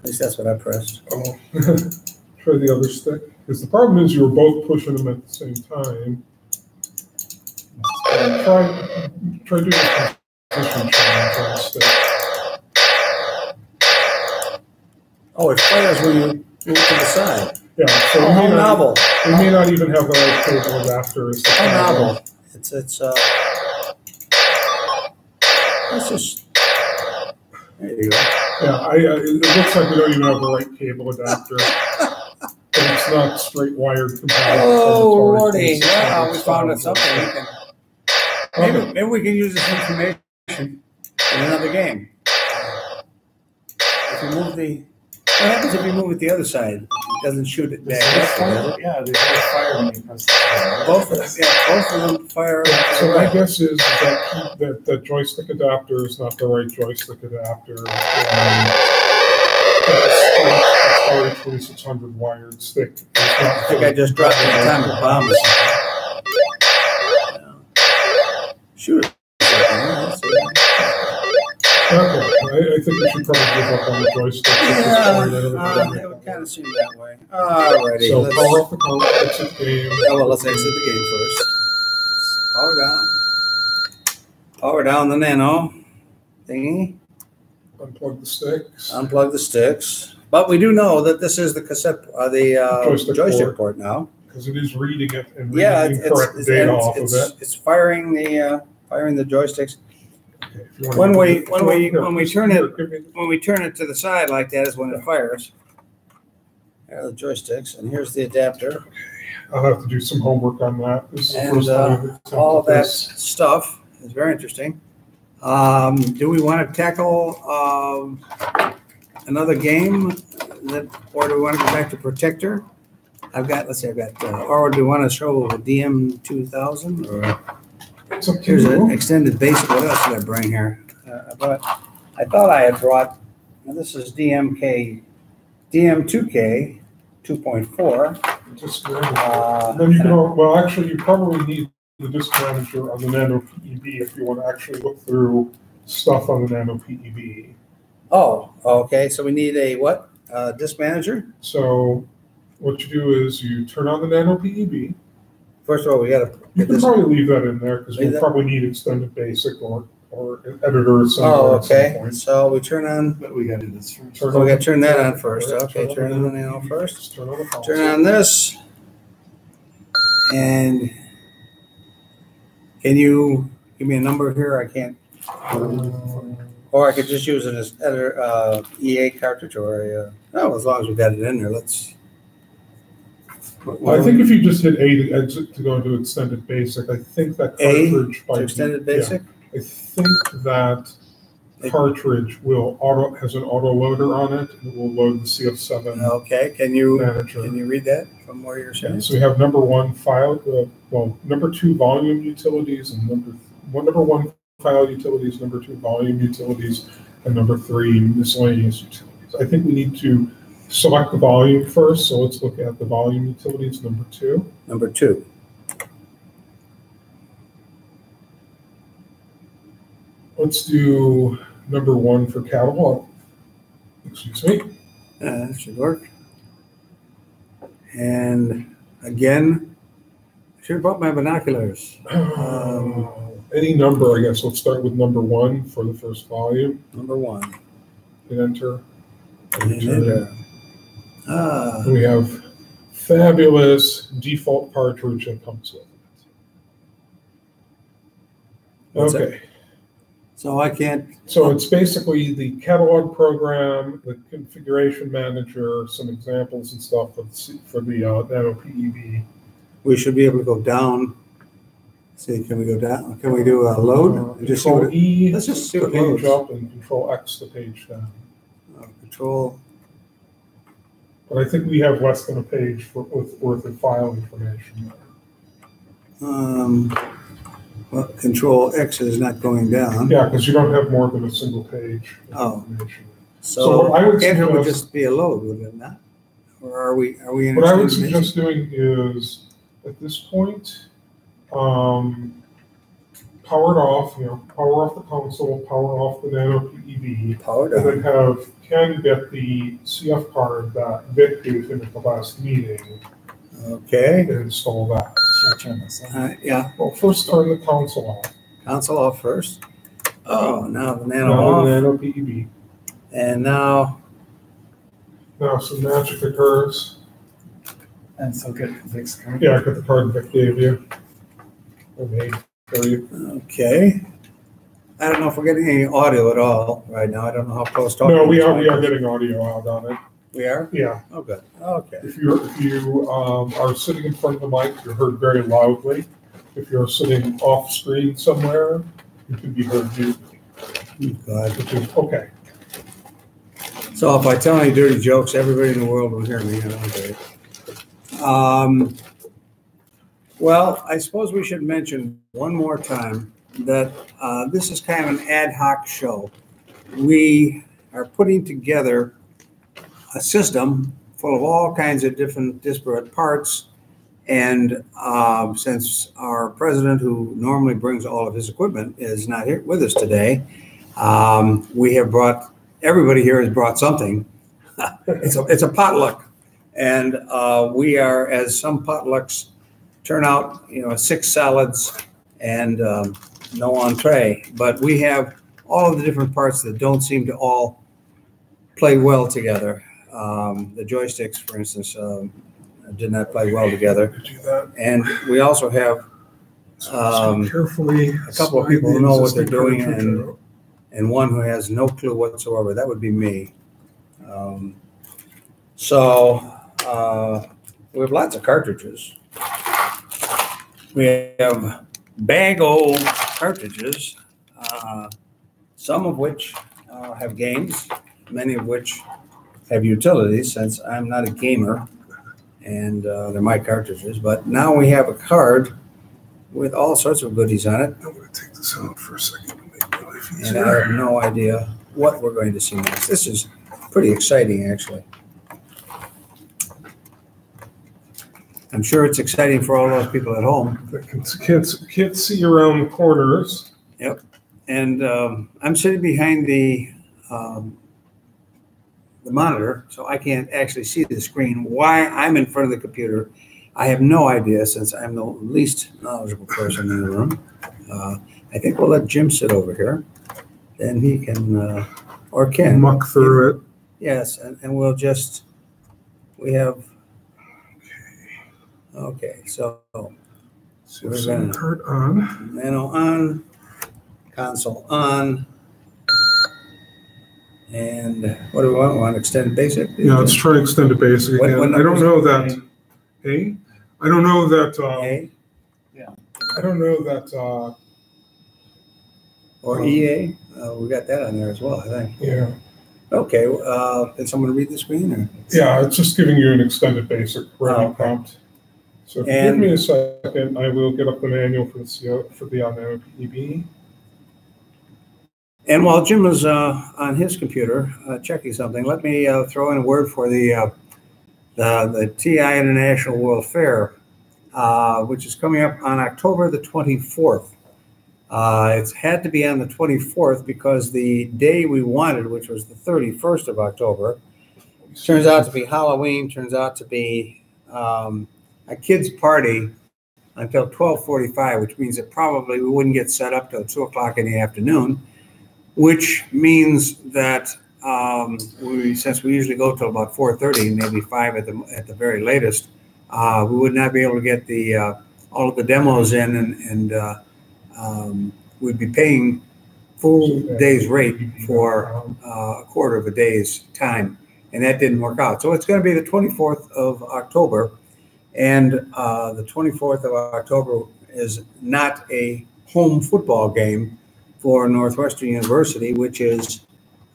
At least that's what I pressed. Oh. Try the other stick. Because the problem is you were both pushing them at the same time. Uh, Try, try doing a position change on stick. Oh, it fires when you move to the side. Yeah, so Oh, we how may not, novel. we may not even have the right table adapter. is the How novel. It's, it's, uh, just, there you go. Yeah, I, uh, it looks like we don't even have the right cable adapter. But it's not straight wired compatible. Oh, Lordy, wow, we found it something. We can, maybe, Okay. maybe we can use this information in another game. If you move the, what happens if you move it the other side? It doesn't shoot it Does back they fire? Yeah, they both fire when you press the fire. Both of them, yeah, both of them fire. Yeah, So my guess is that, key- that, that joystick adapter is not the right joystick adapter. Um, It's already twenty-six hundred wired stick. I think I just dropped an atomic bomb or something. I, I think we should probably give up on the joystick. uh, it would kind of seem that way. Alrighty, So let's, power off the phone, exit game. oh, well, let's exit the game first. Power down. Power down the nano thingy. Unplug the sticks. Unplug the sticks. But we do know that this is the cassette, uh, the uh, Joystick joystick port. port now. Because it is reading it and Yeah, reading it's, incorrect it's, data it's, off of it. it's firing the uh, firing the joysticks. Okay, if you wanna When we when we when we turn it when we turn it to the side like that is when it fires. There are the joysticks, and here's the adapter. I'll have to do some homework on that. This is the And, first uh, time I've All of that this. stuff is very interesting. Um, do we want to tackle um, another game, that, or do we want to go back to Protector? I've got, let's see, I've got, uh, or do we want to show the DM two thousand? Or It's up to here's an extended base. What else did I bring here? Uh, but I thought I had brought. Now this is DMK, DM two K, two point four. Just. Uh, Then you can, well, actually, you probably need the disk manager on the Nano PEB if you want to actually look through stuff on the Nano PEB. Oh, okay. So we need a what? Uh, disk manager. So what you do is you turn on the Nano PEB. First of all, we got to You get can this. probably leave that in there because Leave you'll that? probably need extended basic or, or editor Oh, somewhere at some okay. point. So we turn on. But we gotta do this first. Turn So we on- gotta turn that on first. Yeah, Okay, turn on the Nano first. Turn on the console. Turn on this. And can you give me a number here? I can't. Um, Or I could just use it as editor, uh, EA cartridge or a, uh, oh, as long as we've got it in there, let's. I think if you just hit A to exit to go into extended basic, I think that A cartridge. To by- extended yeah, basic? I think that cartridge will auto, has an auto loader on it, and it will load the CF7 Okay, can you, manager. can you read that from where you're saying? So we have number one file, uh, well, number two volume utilities, and number, one, number one file utilities, number two volume utilities, and number three miscellaneous utilities. I think we need to select the volume first, so let's look at the volume utilities, number two. Number two. Let's do number one for catalog. Excuse me. Uh, that should work. And again, should have brought my binoculars. Um, Any number, I guess. Let's start with number one for the first volume. Number one. Hit enter. And enter. Ah, And we have fabulous default cartridge that comes with it. That? Okay, so I can't, so it's basically the catalog program, the configuration manager, some examples and stuff for the, for the uh, Nano PEB. we should be able to go down. See, can we go down? Can we do a load? Uh, just see what Control it- E, let's just see what page up, and Control X the page down. uh, Control, But I think we have less than a page for, with, worth of file information. um, well, Control X is not going down. Yeah, because you don't have more than a single page. of Oh. information. So So I would enter would suggest- just be a load, would it not? Or are we, are we in? What I would suggest doing is, at this point, um, power it off, you know, power off the console, power off the Nano PEB? Power and then have Ken get the CF card that Vic gave him at the last meeting Okay, and install that. Should I turn this on? uh, yeah, Well, first turn the console off. console off first. Oh, now the nano Now the off. Nano PEB. And now, Now some magic occurs. And so get Vic's card. Yeah, I got the card Vic gave you. Or made for you. okay. I don't know if we're getting any audio at all right now. I don't know how close talking. No, we are, we are getting audio out on it. We are? Yeah. Oh, good. Okay. If you're, if you um, are sitting in front of the mic, you're heard very loudly. If you're sitting off screen somewhere, you could be heard God. okay. So if I tell any dirty jokes, everybody in the world will hear me. I don't it. Um, well, I suppose we should mention one more time that uh, this is kind of an ad hoc show. We are putting together a system full of all kinds of different disparate parts. And um, since our president, who normally brings all of his equipment, is not here with us today, um, we have brought everybody here has brought something. it's a it's a potluck, and uh, we are as some potlucks turn out. You know, six salads, and um, no entree. But we have all of the different parts that don't seem to all play well together. Um, the joysticks, for instance, um, did not play well together. And we also have Um, Carefully. a couple of people who know what they're doing and- and one who has no clue whatsoever. That would be me. Um, so uh, we have lots of cartridges. We have bag old cartridges, uh, some of which uh, have games, many of which have utilities. Since I'm not a gamer, and uh, they're my cartridges, but now we have a card with all sorts of goodies on it. I'm gonna take this out for a second to make my life And I have no idea what we're going to see next. This is pretty exciting, actually. I'm sure it's exciting for all those people at home. Kids, can't see around the corners. And um, I'm sitting behind the, um, the monitor, so I can't actually see the screen. Why I'm in front of the computer, I have no idea since I'm the least knowledgeable person in the room. Uh, I think we'll let Jim sit over here. Then he can, uh, or can Muck through it. Yes, and, and we'll just, we have, okay, so See We're gonna- card on. Nano on, console on. And what do we want? We want extended basic? Yeah, let's try extended basic What- again. what I don't know that, A? I don't know that, uh, A I don't know that, uh, or EA? Uh, we got that on there as well, I think. yeah. Okay, uh, did someone read the screen or? Yeah, it's just giving you an extended basic Oh, okay. prompt. So if you give me a second, I will get up the manual for the CO, for the uh, PEB. And while Jim is uh, on his computer uh, checking something, let me uh, throw in a word for the uh, the, the TI International World Fair, uh, which is coming up on October the 24th. Uh, it's had to be on the 24th because the day we wanted, which was the 31st of October, turns out to be Halloween. Turns out to be um, a kids' party until 12:45, which means that probably we wouldn't get set up till two o'clock in the afternoon which means that um, we, since we usually go till about four thirty, maybe five at the at the very latest, uh, we would not be able to get the uh, all of the demos in, and, and uh, um, we'd be paying full day's rate for uh, a quarter of a day's time, and that didn't work out. So it's going to be the twenty fourth of October, and uh, the twenty fourth of October is not a home football game for Northwestern University, which is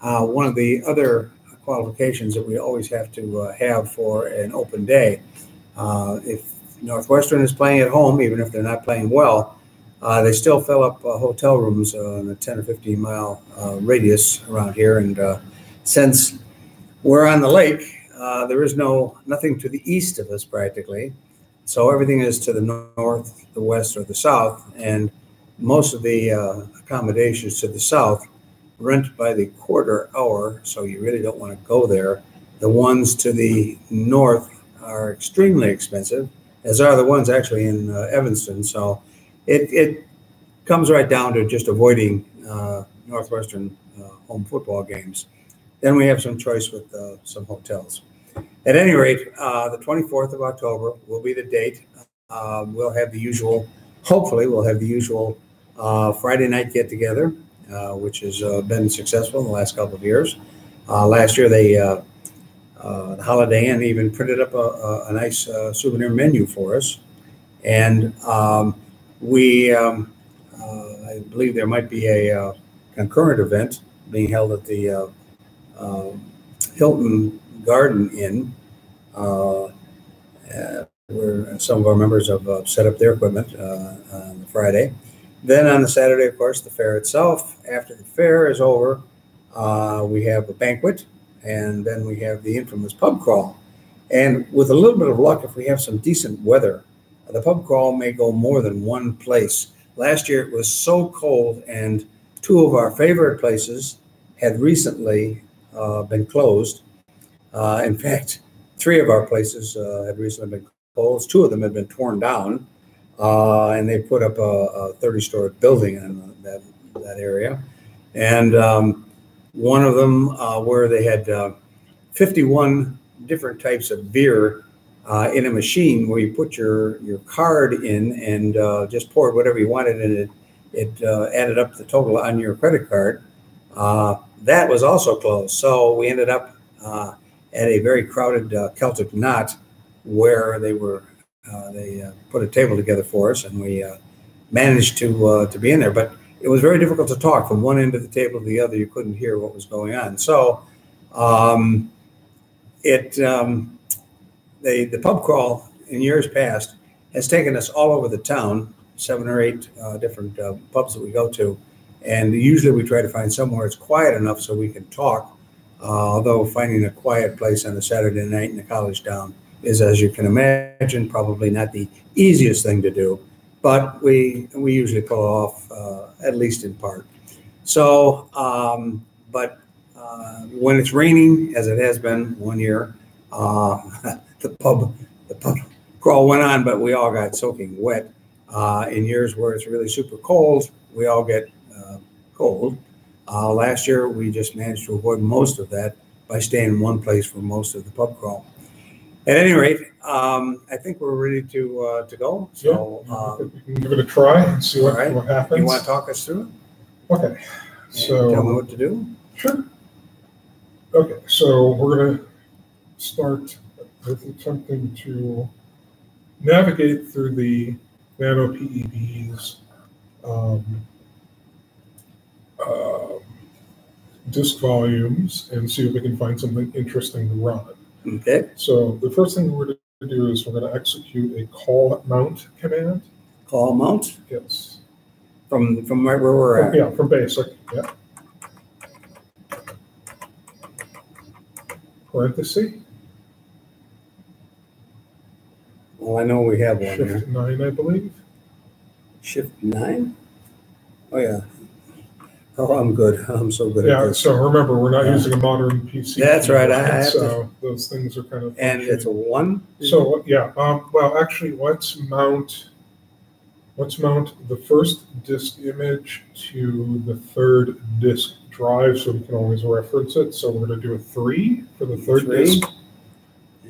uh, one of the other qualifications that we always have to uh, have for an open day. Uh, if Northwestern is playing at home, even if they're not playing well, uh, they still fill up uh, hotel rooms in a 10 or 15 mile radius around here. And since we're on the lake, uh, there is no nothing to the east of us practically. So everything is to the north, the west, or the south. And most of the uh, accommodations to the south rent by the quarter hour, so you really don't want to go there. The ones to the north are extremely expensive, as are the ones actually in uh, Evanston. So it, it comes right down to just avoiding uh, Northwestern uh, home football games. Then we have some choice with uh, some hotels. At any rate, uh, the 24th of October will be the date. Uh, we'll have the usual, hopefully, we'll have the usual uh, Friday night get together, uh, which has uh, been successful in the last couple of years. Uh, last year, they uh, the Holiday Inn even printed up a, a, a nice souvenir menu for us, and um, we um, I believe there might be a concurrent event being held at the Hilton Garden Inn. Uh, uh, where some of our members have uh, set up their equipment on the Friday. Then on the Saturday, of course, the fair itself. After the fair is over, we have a banquet, and then we have the infamous pub crawl. And with a little bit of luck, if we have some decent weather, the pub crawl may go more than one place. Last year it was so cold, and two of our favorite places had recently uh, been closed. Uh, in fact, three of our places uh, had recently been closed. Two of them had been torn down. Uh, and they put up a, a 30 story building in that, that area. And um, one of them uh, where they had uh, 51 different types of beer uh, in a machine where you put your, your card in and just poured whatever you wanted and it, it added up the total on your credit card. That was also closed. So we ended up uh, at a very crowded uh, Celtic Knot where they were, uh, they uh, put a table together for us and we uh, managed to, uh, to be in there. But it was very difficult to talk from one end of the table to the other. You couldn't hear what was going on. So um, it, um, the, the pub crawl in years past has taken us all over the town, seven or eight uh, different pubs that we go to. And usually we try to find somewhere it's quiet enough so we can talk. Uh, although finding a quiet place on a Saturday night in the college town is, as you can imagine, probably not the easiest thing to do. But we we usually pull off, uh, at least in part. So, um, but uh, when it's raining, as it has been one year, uh, the pub the pub crawl went on, but we all got soaking wet. Uh, in years where it's really super cold, we all get uh, cold. Uh, last year, we just managed to avoid most of that by staying in one place for most of the pub crawl. At any rate, um, I think we're ready to uh, to go. So, Yeah, um, we can give it a try and see what, right. what you want to talk us through it? Okay, it? so. tell me what to do. Sure. Okay, so we're gonna start with attempting to navigate through the nano PEBs um, uh, disk volumes and see if we can find something interesting to run. Okay. So the first thing we're gonna do is we're gonna execute a call mount command. Call mount Yes. from from right where we're at. Yeah, from basic, yeah. Parenthesis, Well, I know we have one here. shift nine, I believe. Shift nine. Oh yeah. Oh, I'm good. I'm so good at Yeah, this. so remember, we're not Yeah. using a modern PC. That's right, I have to- So those things are kind of. And it's a one. So, yeah, um, well, actually, let's mount, let's mount the first disk image to the third disk drive so we can always reference it. So we're gonna do a three for the third Three. disk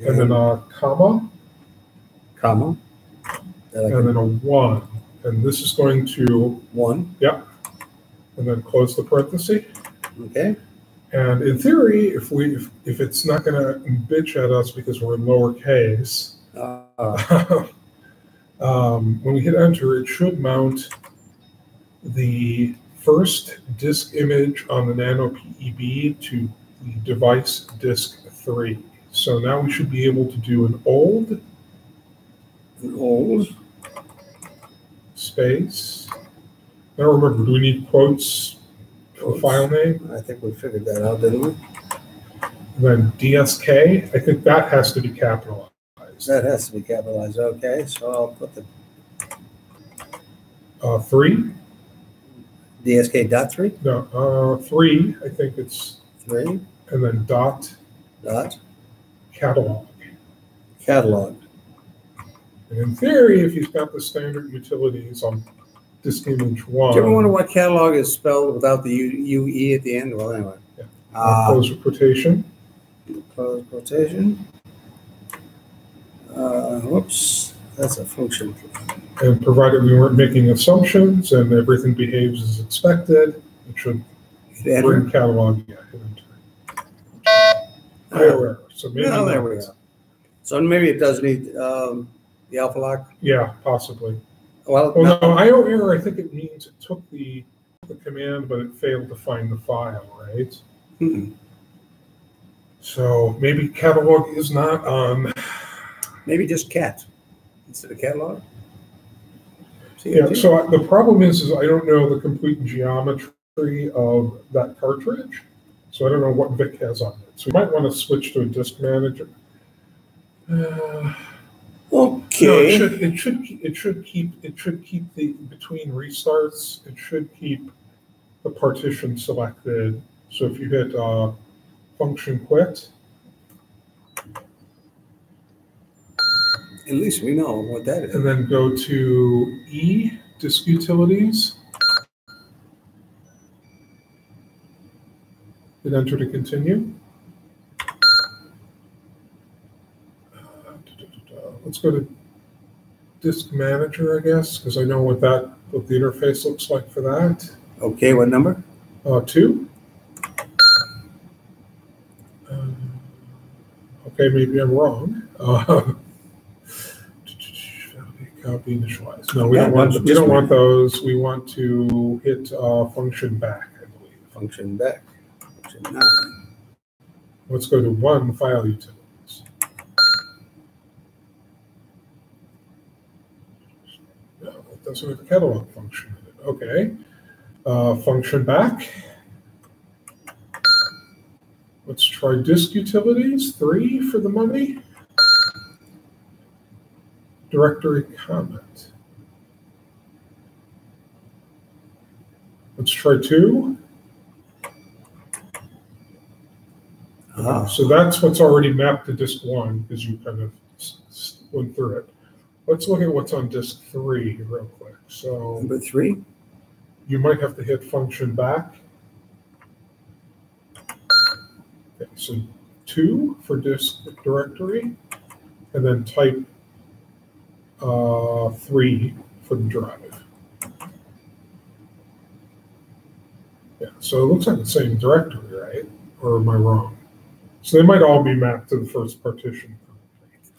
and then a comma comma. I and can- then a one. And this is going to, one. And then close the parenthesis. Okay. And in theory, if we, if, if it's not gonna bitch at us because we're in lowercase, Uh, um, when we hit enter, it should mount the first disk image on the Nano PEB to the device disk three. So now we should be able to do an old an old. space. Now remember, do we need quotes for file name? I think we figured that out, didn't we? And then DSK, I think that has to be capitalized. That has to be capitalized. Okay, so I'll put the Uh, three, DSK dot three, no, uh, three, I think it's, three and then dot dot catalog. catalog. And in theory, if you've got the standard utilities on image one. Do you ever wonder why catalog is spelled without the U, UE at the end? Well, anyway. Yeah. uh, Uh, Close quotation. close quotation. Uh, whoops, that's a function. And provided we weren't making assumptions and everything behaves as expected, it should Hit bring catalog. Yeah, hit enter. Error. So maybe. There we go. So maybe it does need um, the alpha lock. Yeah, possibly. Well, Well, no, IO error, I think it means it took the, the command, but it failed to find the file, right? mm-mm. So maybe catalog is not on. maybe just cat instead of catalog. Yeah, so I- the problem is, is I don't know the complete geometry of that cartridge. So I don't know what VIC has on it. So we might want to switch to a disk manager. Uh, No, it okay. should, it should, it should keep, it should keep the, between restarts, it should keep the partition selected. So if you hit, uh, function quit, At least we know what that is. and then go to E, disk utilities. Hit enter to continue. Uh, Let's go to disk manager, I guess, because I know what that, what the interface looks like for that. Okay, what number? Uh, two. Um, Okay, maybe I'm wrong. Uh, Copy initialize. No, we Yeah, don't want, we don't want those. We want to hit, uh, function back, I believe. Function back. Function. Let's go to one file utilities. No, it doesn't have a catalog function. Okay. Uh, function back. Let's try disk utilities, three for the money. Directory comment. Let's try two. Ah, So that's what's already mapped to disk one, because you kind of went through it. Let's look at what's on disk three real quick. So number three? you might have to hit function back. Okay, so two for disk directory, and then type uh, three for the drive. Yeah, so it looks like the same directory, right? Or am I wrong? So they might all be mapped to the first partition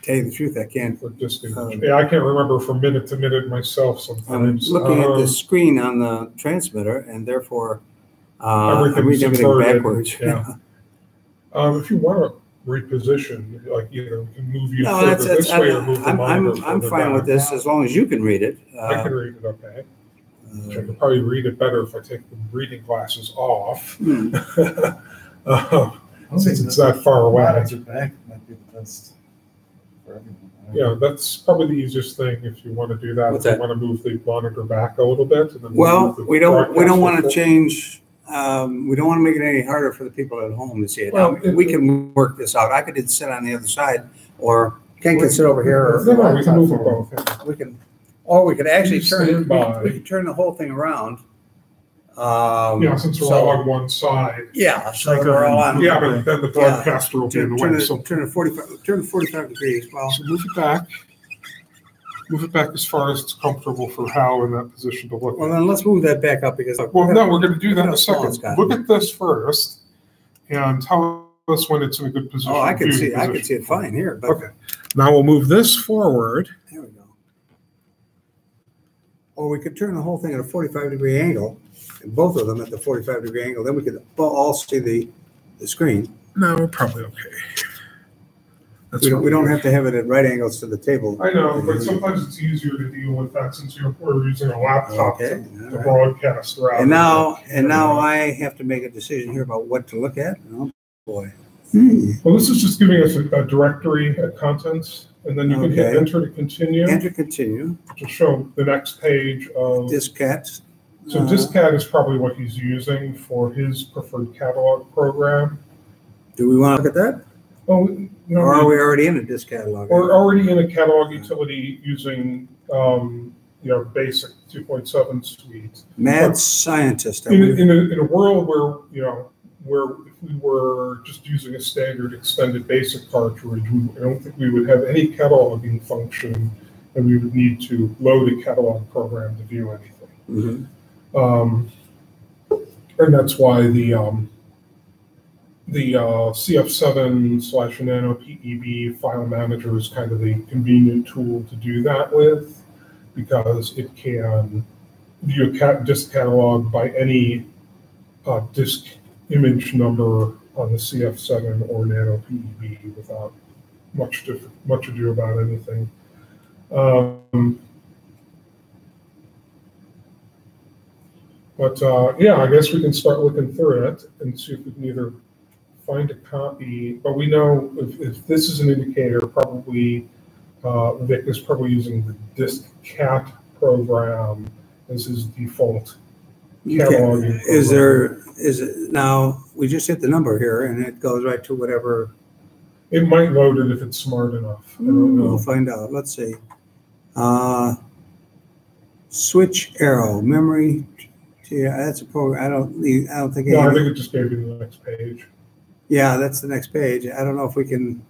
Tell you the truth, I can't. for disk. image. Um, Yeah, I can't remember from minute to minute myself I'm sometimes. looking at Um, the screen on the transmitter and therefore, uh, I'm Everything's reading everything inverted, backwards. yeah. Um, if you want to reposition, like, you know, you can move you No, further that's, that's, this way or move the I'm, I'm, I'm further fine with back. this as long as you can read it. I Uh, can read it okay. Which I uh, could probably read it better if I take the reading glasses off. hmm. Uh, Since it's that far away. Back might be the best for everyone. right? Yeah, that's probably the easiest thing if you want to do that. What's If you want to move the monitor back a little bit. and then Well, move the we don't, we don't want to broadcast change, um, we don't want to make it any harder for the people at home to see it. Well, Now, it- We can work this out. I could sit on the other side or Ken can sit over here No, or no, we can move them both. yeah. we can, or we could actually turn, stand by. we could turn the whole thing around. Um, Yeah, since we're so- all on one side. Yeah, so Like we're all on. Yeah, but then the broadcaster will be in Turn the turn way, it, so turn it forty-five, turn it forty-five degrees, well, So move it back. Move it back as far as it's comfortable for Hal in that position to look well, at. then let's move that back up because. Well, no, we're gonna do that in a Look how small it's second. got. Look at this first and tell us when it's in a good position. Oh, I can viewing see, I can position. see it fine here, but Okay, now we'll move this forward. there we go. Or we could turn the whole thing at a forty-five degree angle, and both of them at the forty-five degree angle, then we could all see the, the screen. No, we're probably okay. That's We don't, we don't have to have it at right angles to the table. I know, but sometimes it's easier to deal with that since you're, we're using a laptop Okay, to all to right. broadcast rather. And now, than- and now I have to make a decision here about what to look at. Oh, boy. Hmm. Well, this is just giving us a, a directory of contents, and then you can hit Okay. enter to continue Enter continue, to show the next page of. discat. So uh, Discat is probably what he's using for his preferred catalog program. Do we want to look at that? Oh, no, Or are we- we already in a disc catalog? we're already in a catalog utility using, um, you know, basic two point seven suite. Mad scientist. In, a- in a, in a world where, you know, where if we were just using a standard extended basic cartridge, we, I don't think we would have any cataloging function and we would need to load a catalog program to view anything. Mhm. Um, and that's why the, um, the, uh, CF7 slash nano PEB file manager is kind of the convenient tool to do that with because it can view a cat, disk catalog by any, uh, disk image number on the CF7 or nano PEB without much much ado about anything. Um, But uh, yeah, I guess we can start looking through it and see if we can either find a copy. But we know if, if this is an indicator, probably uh, Vic is probably using the disk cat program as his default. Okay. Cataloging Is there, is it, now, we just hit the number here and it goes right to whatever, It might load it if it's smart enough. I don't know. We'll find out. Let's see. Uh, switch arrow memory. Yeah, that's a program. I don't I don't think. No, I think it just gave you the next page. Yeah, that's the next page. I don't know if we can,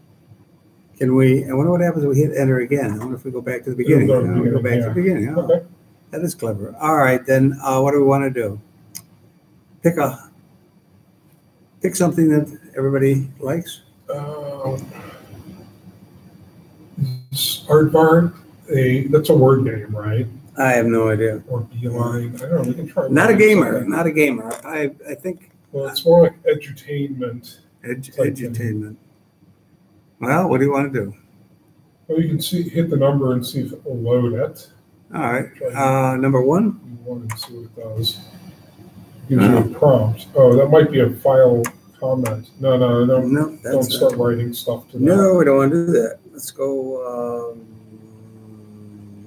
can we, I wonder what happens if we hit enter again. I wonder if we go back to the beginning. go to the we Go back beginning, to the beginning. Oh, Okay. That is clever. All right, then, uh, what do we want to do? Pick a, pick something that everybody likes. Uh, is Aardvark a, that's a word game, right? I have no idea. Or Beeline, I don't know, we can try. Not a one. gamer, not a gamer. I, I think Well, it's more like edutainment. edu- Type thing. edutainment. Well, what do you want to do? Well, you can see, hit the number and see if it will load it. All right, uh, number one. You want to see what it does. Gives you a prompt. Oh, that might be a file comment. No, no, no, No, don't that's, start writing stuff to that. no, we don't want to do that. Let's go, um,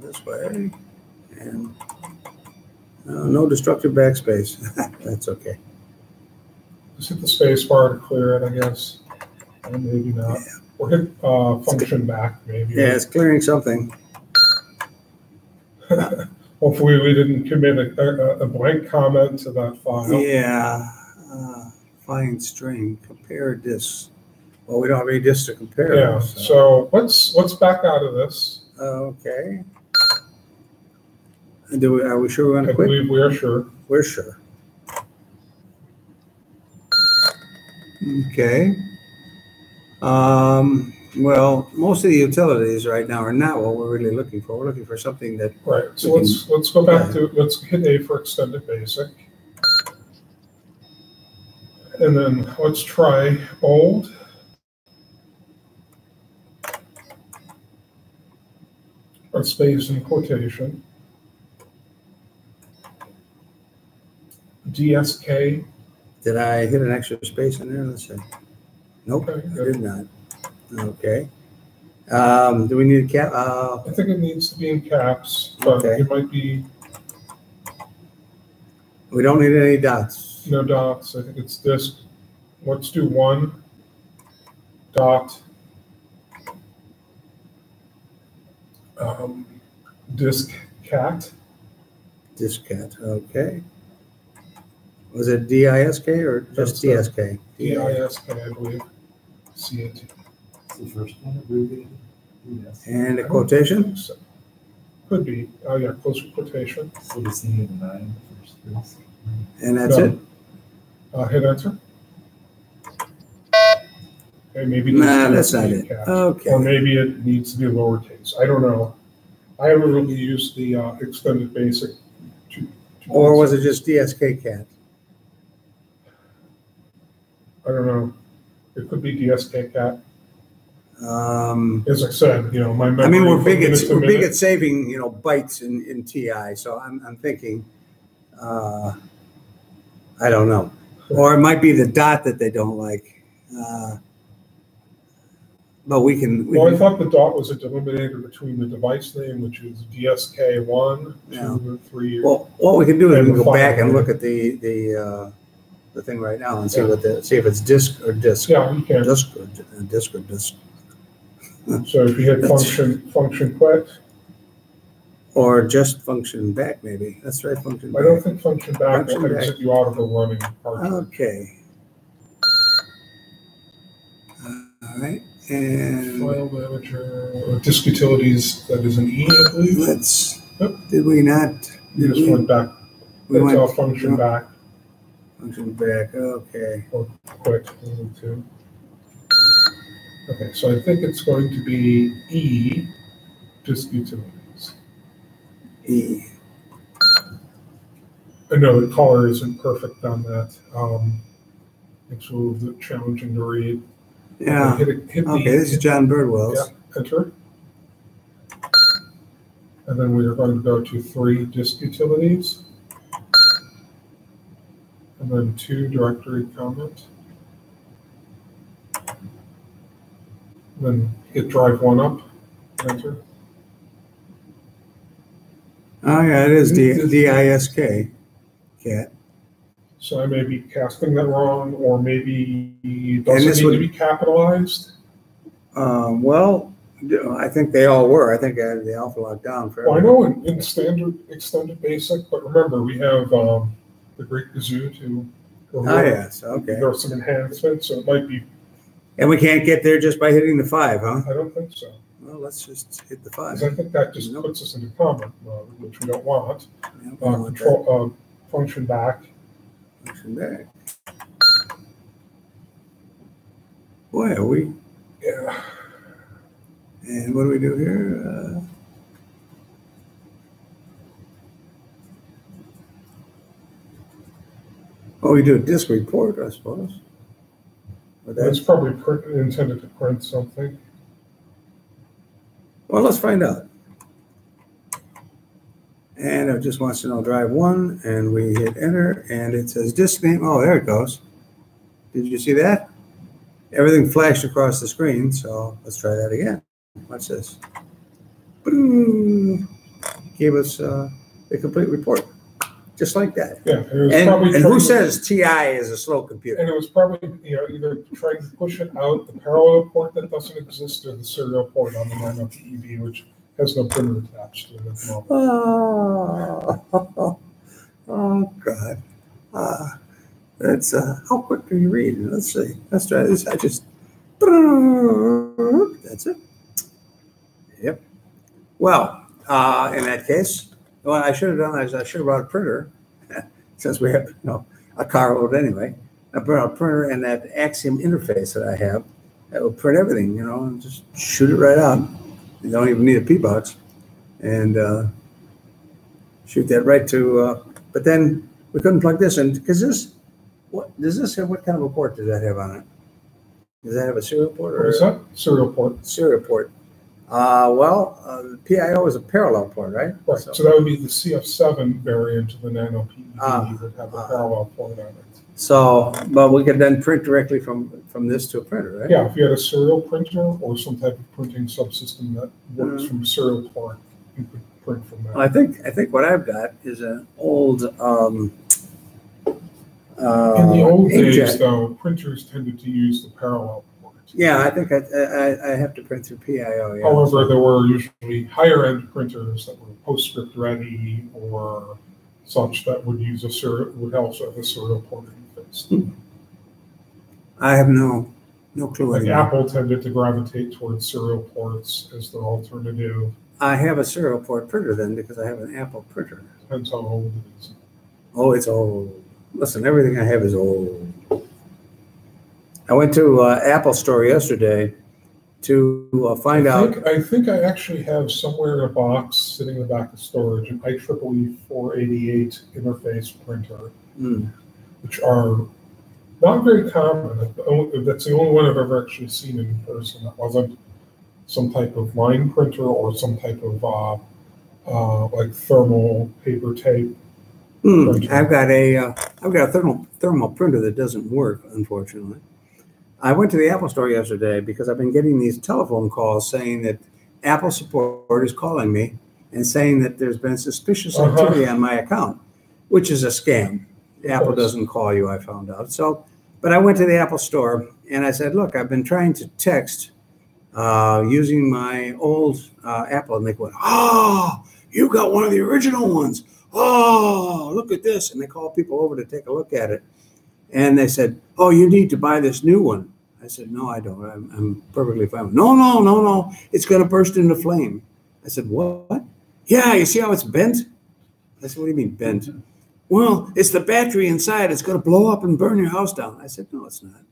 this way. And, uh, no destructive backspace. That's okay. Just hit the space bar to clear it, I guess. And maybe not. Or hit, uh, function back, maybe. Yeah, it's clearing something. Hopefully, we didn't commit a, a, a blank comment to that file. Yeah, uh, find string, compare disks. Well, we don't have any disks to compare. Yeah, so let's, let's back out of this. Okay. And do we, are we sure we want I to quit? believe we are sure. We're sure. Okay. Um, well, most of the utilities right now are not what we're really looking for. We're looking for something that, Right, so We let's, let's go back to, let's hit A for extended basic. And then let's try old. Or space and quotation. DSK, did I hit an extra space in there? Let's see. Nope, Okay, I did not. Okay. Um, do we need a cap? Uh, I think it needs to be in caps, but Okay. it might be we don't need any dots. no dots, I think it's this. Let's do one dot. Um, disk cat, Discat, okay. Was it DISK or just That's, uh, DSK? D-I-S-K, I believe. C-A-T. The first one, abbreviated. Yes. And a quotation? Could be, oh yeah, close quotation. So the C and nine, the first space. And that's it? Uh, hit enter. Okay, maybe. Nah, this that's not needs it. be capped. Okay. Or maybe it needs to be lowercase, I don't know. I haven't really used the, uh, extended basic. to- to- Or was it just DSK cat? I don't know. It could be DSK cat. Um, As I said, you know, my memory. I mean, we're big at, we're big at saving, you know, bytes in, in TI, so I'm, I'm thinking, uh, I don't know. Or it might be the dot that they don't like. Uh, But we can, we Well, I can, thought the dot was a delimiter between the device name, which is DSK one, Yeah. two, three. well, what we can do is we can go back and look at the, the, uh, the thing right now and see what the, see if it's disk or disk. Yeah, you can. Disk or, uh, disk or disk. So if you hit function, function quit, Or just function back, maybe. That's right, function I don't back. think function back will Function back. exit you out of the running part. Okay. All right, and File manager, or disk utilities, that is an E, I believe. let's, Yep. did we not? You Did just we? went back, we went- function no, back, Function back, okay. one, two. Okay, so I think it's going to be E, disk utilities. E. I know the color isn't perfect on that. Um, it's a little bit challenging to read. Yeah, Hit, it- hit the- okay, this is John Birdwell's. Yeah, enter. And then we are going to go to three disk utilities. And then two directory comment. Then hit drive one up, enter. Oh, yeah, it is D, This- cat. So I may be casting that wrong, or maybe it doesn't need would- to be capitalized. Um, well, I think they all were. I think I had the alpha locked down for. Well, I know in, in standard extended basic, but remember, we have, um, the Great Gazoo to. go Oh, yes, okay. There are some enhancements, so it might be, And we can't get there just by hitting the five, huh? I don't think so. Well, let's just hit the five. Because I think that just puts us into comment mode, which we don't want. Yeah, we Uh, want that control, uh, function back. function back. Boy, are we, Yeah. and what do we do here? Oh, we do a disk report, I suppose. But That's that's, probably print, intended to print something. well, let's find out. And it just wants to know drive one, and we hit enter, and it says disk name. Oh, there it goes. Did you see that? Everything flashed across the screen, so let's try that again. Watch this. Boom. Gave us uh, the complete report, just like that. Yeah. and And, and who says TI is a slow computer? And it was probably, you know, either trying to push it out, the parallel port that doesn't exist, or the serial port on the nano PEB, which has no printer attached to it at moment. Oh, oh God. Uh, that's, uh, how quick do you read? Let's see. Let's try this. I just, that's it. Yep. Well, uh, in that case, what I should have done is I should have brought a printer, since we have, you know, a car load anyway. I brought a printer and that Axiom interface that I have that will print everything, you know, and just shoot it right out. You don't even need a P box. And uh, shoot that right to, uh, but then we couldn't plug this in because this, what does this have? What kind of a port does that have on it? Does that have a serial port or is that? Serial port. serial port? Uh, well, uh, PIO is a parallel port, right? Right, So- so that would be the CF7 variant of the nano Ah, PEB would have a ah. parallel port on it. So, but we could then print directly from, from this to a printer, right? Yeah, if you had a serial printer or some type of printing subsystem that works Mhm. from a serial port, you could print from Well, I think, I think what I've got is an old, um, uh. In the old inkjet. days, though, printers tended to use the parallel. Yeah, I think I, I, I have to print through PIO, yeah. Oh, However, there were usually higher-end printers that were PostScript ready or such that would use a serial, would also have a serial port interface. I have no, no clue Like. Apple tended to gravitate towards serial ports as their alternative, I have a serial port printer then because I have an Apple printer. depends how old it is. Oh, it's old. Listen, everything I have is old. I went to uh, Apple Store yesterday to uh, find I out. think, I think I actually have somewhere in a box sitting in the back of storage an IEEE 488 interface printer, Hmm, which are not very common. That's the only- That's the only one I've ever actually seen in person. That wasn't some type of line printer or some type of uh, uh, like thermal paper tape. Printer. I've got a uh, I've got a thermal thermal printer that doesn't work, unfortunately. I went to the Apple Store yesterday because I've been getting these telephone calls saying that Apple support is calling me and saying that there's been suspicious Uh-huh. activity on my account, which is a scam. Apple doesn't call you, I found out. So, but I went to the Apple Store and I said, look, I've been trying to text uh, using my old uh, Apple, and they went, oh, you got one of the original ones. Oh, look at this. And they called people over to take a look at it. And they said, oh, you need to buy this new one. I said, no, I don't. I'm, I'm perfectly fine. No, no, no, no. It's going to burst into flame. I said, what? Yeah, you see how it's bent? I said, what do you mean bent? Well, it's the battery inside. It's going to blow up and burn your house down. I said, no, it's not.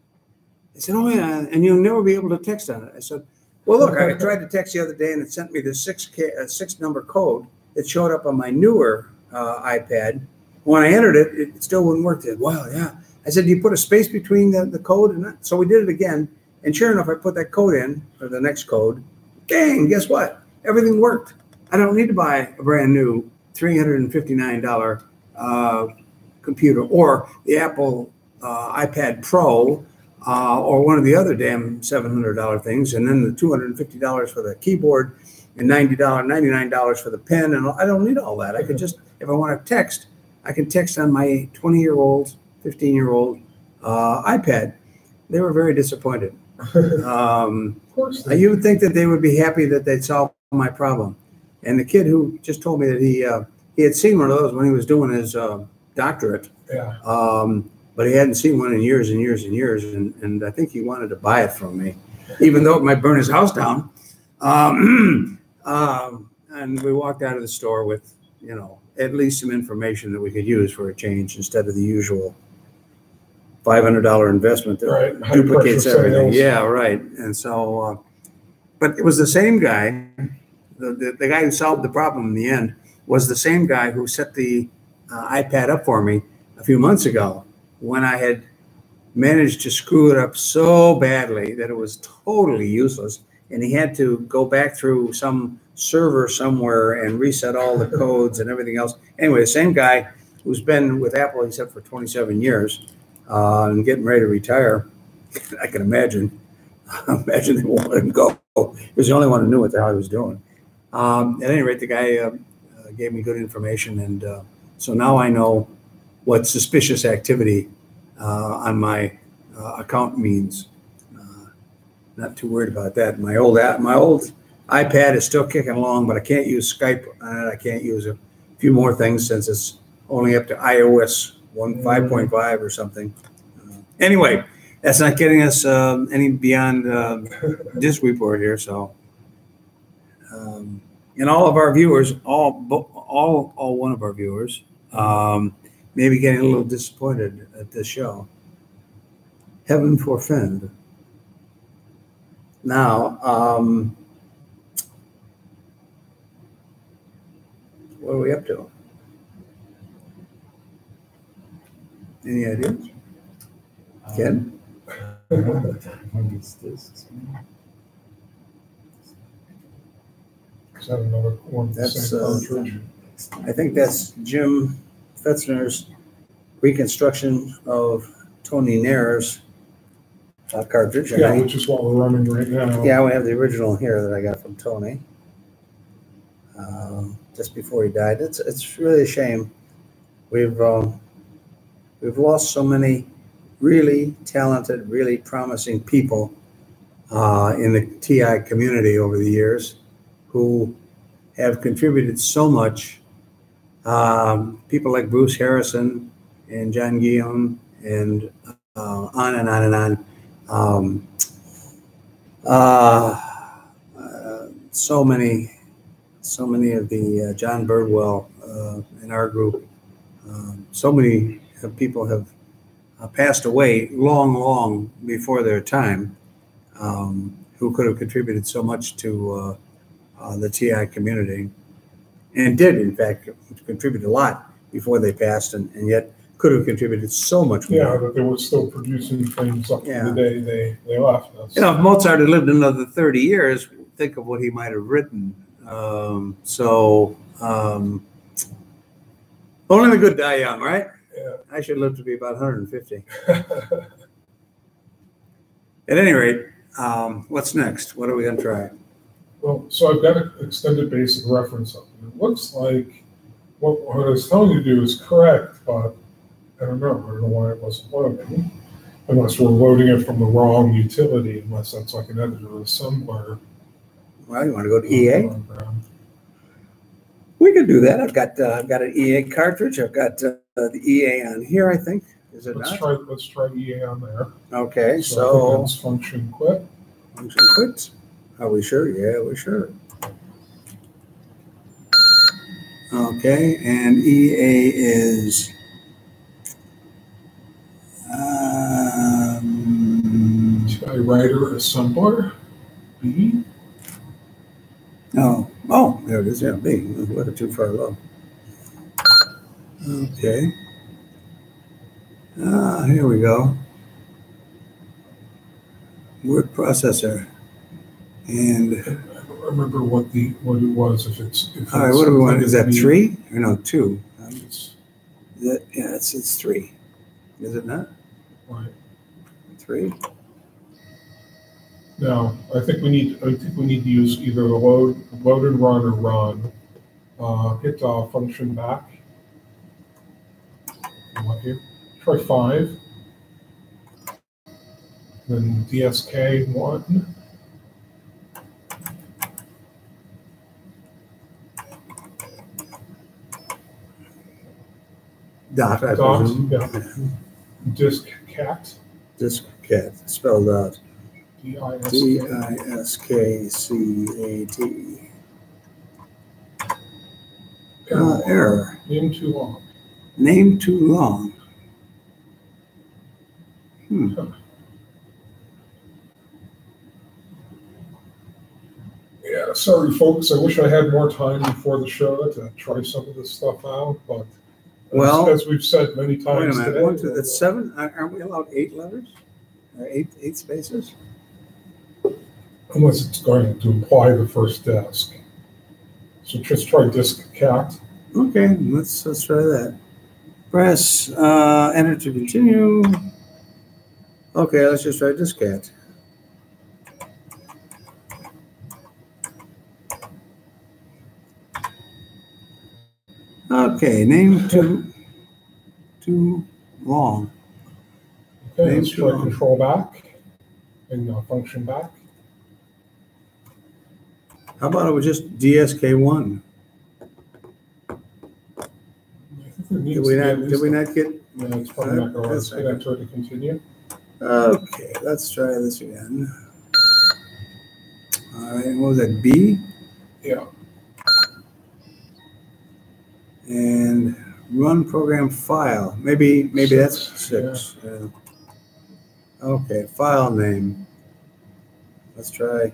They said, oh, yeah, and you'll never be able to text on it. I said, well, look, I tried to text the other day and it sent me the six, uh, six number code that showed up on my newer uh, iPad. When I entered it, it still wouldn't work. They said, wow, yeah. I said, you put a space between the, the code and that? So we did it again. And sure enough, I put that code in, or the next code. Dang, guess what? Everything worked. I don't need to buy a brand new $359 uh, computer or the Apple uh, iPad Pro uh, or one of the other damn $700 things, and then the $250 for the keyboard and $90, $99 for the pen. And I don't need all that. I could just, if I want to text, I can text on my 20 year old, 15 year old uh, iPad. They were very disappointed. Um, Of course. You would think that they would be happy that they'd solved my problem. And the kid who just told me that he, uh, he had seen one of those when he was doing his, uh, doctorate. Yeah, Um, but he hadn't seen one in years and years and years. And, and I think he wanted to buy it from me, even though it might burn his house down. Um, um, and we walked out of the store with, you know, at least some information that we could use for a change instead of the usual $500 investment that right. duplicates everything. sales. Yeah, right. And so, uh, but it was the same guy, the, the, the guy who solved the problem in the end was the same guy who set the uh, iPad up for me a few months ago when I had managed to screw it up so badly that it was totally useless. And he had to go back through some server somewhere and reset all the codes and everything else. Anyway, the same guy who's been with Apple, he said, for 27 years uh, and getting ready to retire. I can imagine. imagine they won't let him go. He was the only one who knew what the hell he was doing. Um, at any rate, the guy uh, uh, gave me good information, and uh, so now I know what suspicious activity uh, on my uh, account means. Not too worried about that. My old my old iPad is still kicking along, but I can't use Skype on it. I can't use a few more things since it's only up to iOS one five point five or something. Uh, anyway, that's not getting us um, any beyond uh, this report here. So, um, and all of our viewers, all all all one of our viewers, um, maybe getting a little disappointed at this show. Heaven forfend. Now, um, what are we up to? Any ideas? Ken? When is this? Is that another one? of the That's, same uh, cartridge? I think that's Jim Fetzner's reconstruction of Tony Nair's uh, cartridge. And Yeah, I- which is what we're running right now. Yeah, we have the original here that I got from Tony. Um, just before he died. It's it's really a shame. We've um, we've lost so many really talented, really promising people uh, in the TI community over the years who have contributed so much. Um, people like Bruce Harrison and John Guillaume and uh, on and on and on. Um, uh, uh, so many, so many of the uh, John Birdwell uh, in our group, um, so many people have uh, passed away long, long before their time, um, who could have contributed so much to uh, uh, the TI community, and did in fact contribute a lot before they passed, and, and yet could have contributed so much more. Yeah, but they were still producing things up to the day they, they left us. You know, if Mozart had lived another 30 years, think of what he might have written. Um, so, um, only the good die young, right? Yeah. I should live to be about 150. At any rate, um, what's next? What are we going to try? Well, so I've got an extended basic reference up. It looks like what, what I was telling you to do is correct, but I don't know. I don't know why it wasn't loading. Unless we're loading it from the wrong utility, unless that's like an editor or assembler. Well, you want to go to EA? We could do that. I've got uh, I've got an EA cartridge. I've got uh, the EA on here. I think is it Let's not? try, let's try EA on there. Okay, think so function quit. function quit. Are we sure? Yeah, we're sure. Okay, and EA is um, TI writer assembler. B. oh oh there it is. Yeah, B. What too far low. Okay. Ah, here we go. Word processor. And I don't remember what the, what it was, if it's. if all right, it's what do we want? Is that be- three or no two? Um, It's, that, yeah, it's it's three. Is it not right. three? No, I think we need, I think we need to use either the load, load and run or run. Uh, hit uh, function back. What here? Try five. then DSK one. Dot, I Dot, presume. yeah. Disk cat, Disk cat, spelled out D I S D K. I S K C A T. Uh, error, too long. Name too long. Hmm, Yeah, sorry, folks. I wish I had more time before the show to try some of this stuff out, but as- Well- as we've said many wait a times minute, today. one, two, that's seven, aren't aren't we allowed eight letters? Or eight, eight spaces? Unless it's going to imply the first desk. So just try disk cat. Okay, let's, let's try that. Press uh, enter to continue. Okay, let's just write this cat. Okay, name too too long. Okay, name let's too long. control back and uh, function back. How about it was just DSK1? Did we to be at not, did we not get, Yeah, it's probably not going to That's hit enter to continue. okay, let's try this again. All right, what was that, B? Yeah, And run program file, maybe, maybe that's Six, six. yeah. Okay, file name. Let's try.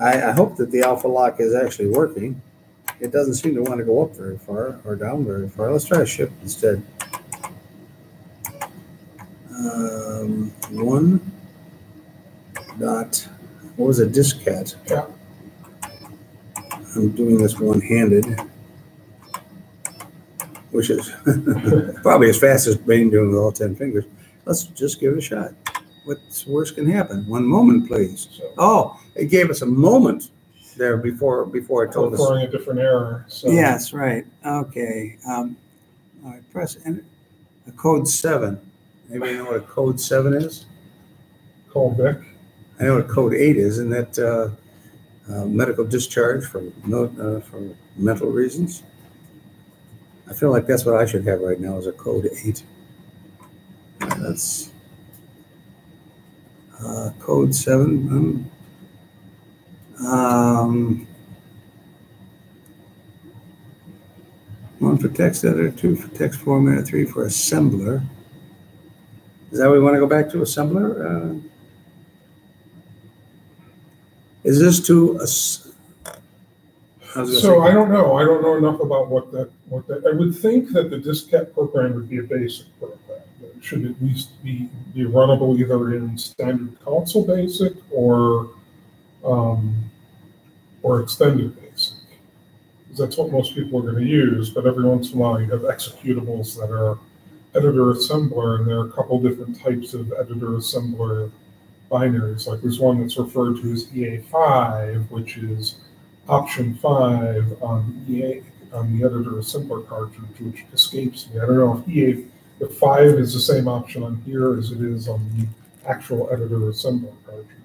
I, I hope that the alpha lock is actually working. It doesn't seem to want to go up very far or down very far. Let's try a shift instead. Um, one dot, what was it, diskette? Yeah. I'm doing this one-handed, which is probably as fast as Bane doing with all ten fingers. Let's just give it a shot. What's worse can happen? One moment, please. Oh, it gave us a moment there before before it told us. throwing a different error. So Yes, right. Okay. Um, all right, press enter. A code seven. Anybody know what a code seven is? call Vic. I know what code eight is, and that uh, uh, medical discharge for no, uh, for mental reasons. I feel like that's what I should have right now is a code eight. That's uh, code seven. Um, um, one for text editor, two for text format, three for assembler. Is that what we want to go back to assembler? Uh, is this to us? So I don't know. I don't know enough about what that, what that, I would think that the diskette program would be a basic program. it Should at least be, be runnable either in standard console basic or, um, or extended basic. Because that's what most people are gonna use, but every once in a while you have executables that are editor assembler, and there are a couple different types of editor assembler binaries. Like there's one that's referred to as EA5, which is option five on the EA, on the editor assembler cartridge, which escapes me. I don't know if EA, if five is the same option on here as it is on the actual editor assembler cartridge.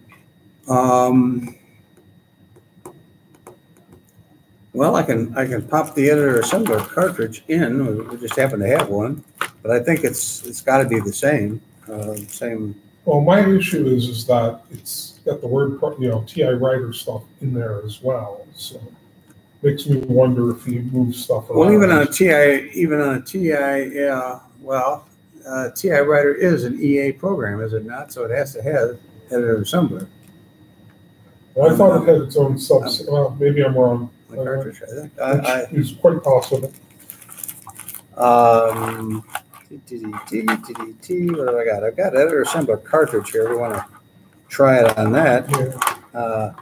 Um, well, I can, I can pop the editor assembler cartridge in, we just happen to have one, but I think it's, it's gotta be the same, uh, same, Well, my issue is, is that it's got the word, you know, TI writer stuff in there as well, so. Makes me wonder if you move stuff around. well, even on a TI, even on a TI, yeah, well, uh, TI Writer is an EA program, is it not? So it has to have editor assembler, Well, I thought it had its own subs, well, maybe I'm wrong. the cartridge, I think. I, I, Which is quite possible. Um, T, T, T, T, T, T, what have I got? I've got editor assembler cartridge here. We want to try it on that. Yeah, Uh,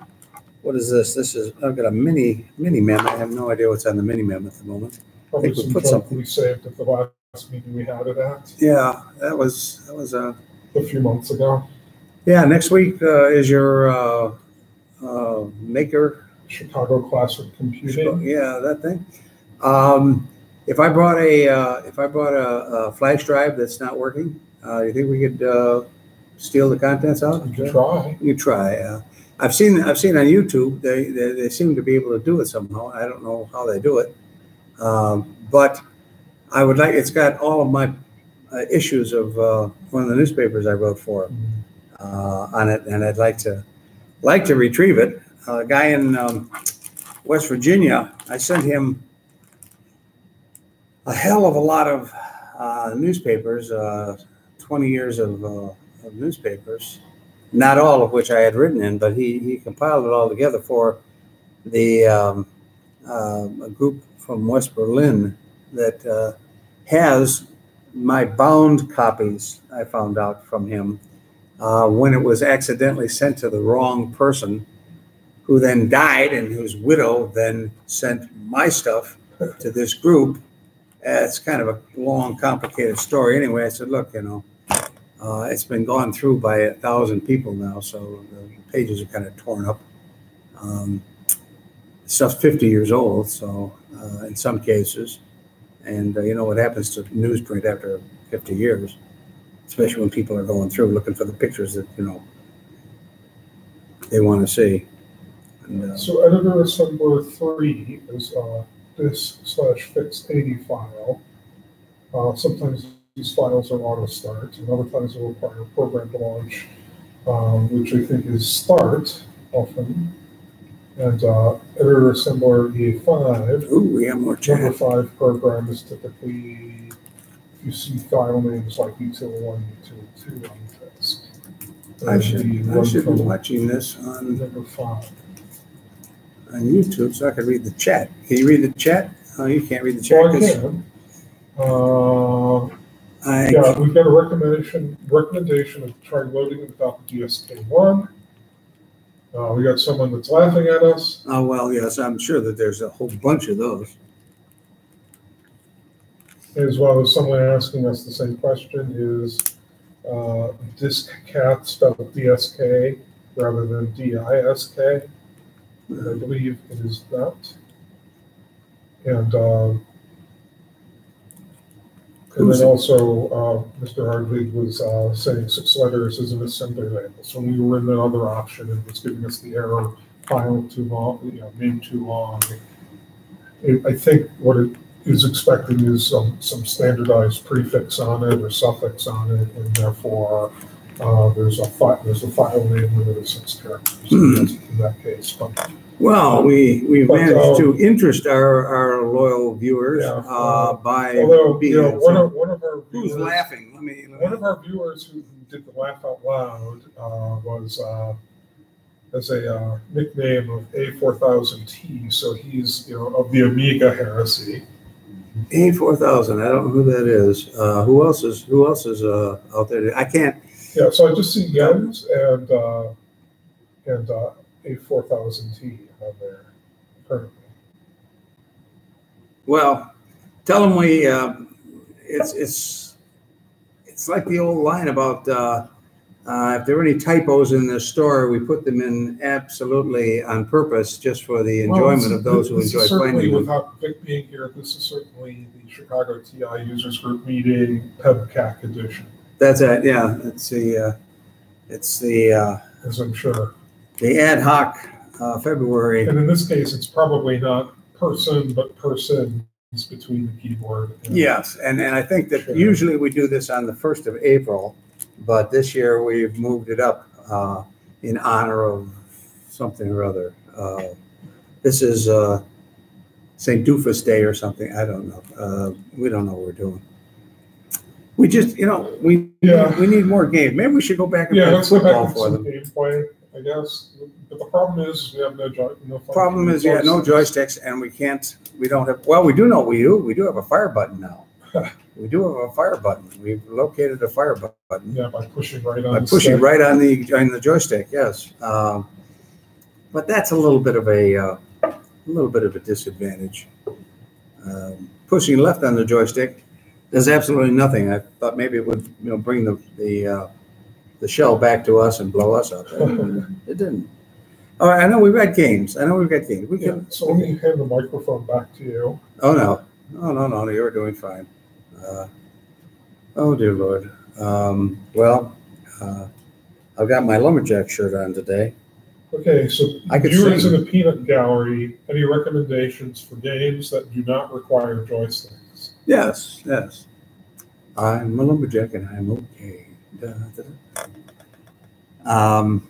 what is this? This is, I've got a mini, mini mem. I have no idea what's on the mini mem at the moment. probably we some put junk something- we saved at the last meeting we had it at Yeah, that was, that was, uh, a few months ago. yeah, next week, uh, is your, uh, uh, maker Chicago Classic Computing. Yeah, that thing. Um, if I brought a, uh, if I brought a, a flash drive that's not working, uh, you think we could, uh, steal the contents out? You try. You try. Uh, I've seen I've seen on YouTube they, they they seem to be able to do it somehow. I don't know how they do it, um, but I would like. It's got all of my uh, issues of uh, one of the newspapers I wrote for uh, on it, and I'd like to like to retrieve it. a guy in um, West Virginia, I sent him a hell of a lot of uh, newspapers, uh, 20 years of, uh, of newspapers, not all of which I had written in, but he, he compiled it all together for the um, uh, a group from West Berlin that uh, has my bound copies. I found out from him uh, when it was accidentally sent to the wrong person, who then died, and whose widow then sent my stuff to this group. Uh, it's kind of a long, complicated story. Anyway, I said, look, you know, uh, it's been gone through by a thousand people now, so the pages are kind of torn up. Um, stuff's 50 years old, so uh, in some cases, and uh, you know what happens to newsprint after 50 years, especially when people are going through looking for the pictures that you know they want to see. And, uh, So editor assembler three is uh, this slash fix 80 file. Uh, sometimes these files are auto start, and other times they require a program to launch, um, which I think is start often. And uh, editor assembler E5, ooh, we have more number chat. five program is typically, you see file names like util one, util two on the disk. I should I should be watching this on Number five. on YouTube so I can read the chat. Can you read the chat? Oh, you can't read the chat. Well, I 'cause can. Uh, I Yeah, we've got a recommendation, recommendation of try loading it without the DSK one. Uh, we got someone that's laughing at us. Oh, well, yes, I'm sure that there's a whole bunch of those. As well as someone asking us the same question is, uh, disk cat spelled DSK rather than DISK. I believe it is that. And, um, and then also, uh, Mr. Hardwig was, uh, saying six letters is an assembly label. So we were in the other option and it was giving us the error file too long, you know, name too long. I think what it is expecting is some, some standardized prefix on it or suffix on it, and therefore, uh, there's a file, there's a file name limited to six characters Hmm. in that case, but, Well, we, we But, managed to um, interest our, our loyal viewers, Yeah, uh, uh, by although, being. you know, one of, one of our Who's viewers. laughing? Let me, let One me- of our viewers who did the laugh out loud, uh, was, uh, as a, uh, nickname of A four thousand T, so he's, you know, of the Amiga heresy. A four thousand, I don't know who that is. Uh, who else is, who else is, uh, out there? I can't, Yeah, so I just see Jens and, uh, and, uh, A four thousand T on there currently. well, tell them we, uh, it's, it's, it's like the old line about, uh, uh, if there are any typos in the store, we put them in absolutely on purpose, just for the Well, enjoyment of those who this is enjoy Certainly finding them. without Vic being here, this is certainly the Chicago TI Users Group meeting PEBCAC edition, That's it, yeah, it's the, uh, it's the, uh, as I'm sure. the ad hoc, uh, February. And in this case, it's probably not person, but persons between the keyboard. and- Yes, and, and I think that Sure. usually we do this on the first of April, but this year we've moved it up uh, in honor of something or other. Uh, This is uh, St. Doofus Day or something, I don't know. Uh, We don't know what we're doing. We just, you know, we, Yeah. we need more games. Maybe we should go back and Yeah, play let's go back to for them. gameplay, I guess. But the problem is, we have no joy, no. Problem is, yeah, no joysticks and we can't, we don't have, well, we do know we do. We do have a fire button now. We do have a fire button. We've located a fire bu- button. Yeah, by pushing right on. By the pushing stick. right on the, on the joystick, yes. Um, But that's a little bit of a, uh, a little bit of a disadvantage. Um, Pushing left on the joystick does absolutely nothing. I thought maybe it would, you know, bring the, the, uh, the shell back to us and blow us up. It didn't. All right, I know we've got games. I know we've got games. We Yeah, can, so let me hand the microphone back to you. oh, no. Oh, no, no, no, you're doing fine. Uh, Oh, dear Lord. Um, Well, uh, I've got my lumberjack shirt on today. Okay, so I could viewers sing. in the peanut gallery, any recommendations for games that do not require joysticks? Yes, yes. I'm a lumberjack and I'm okay. Da, da, da. Um,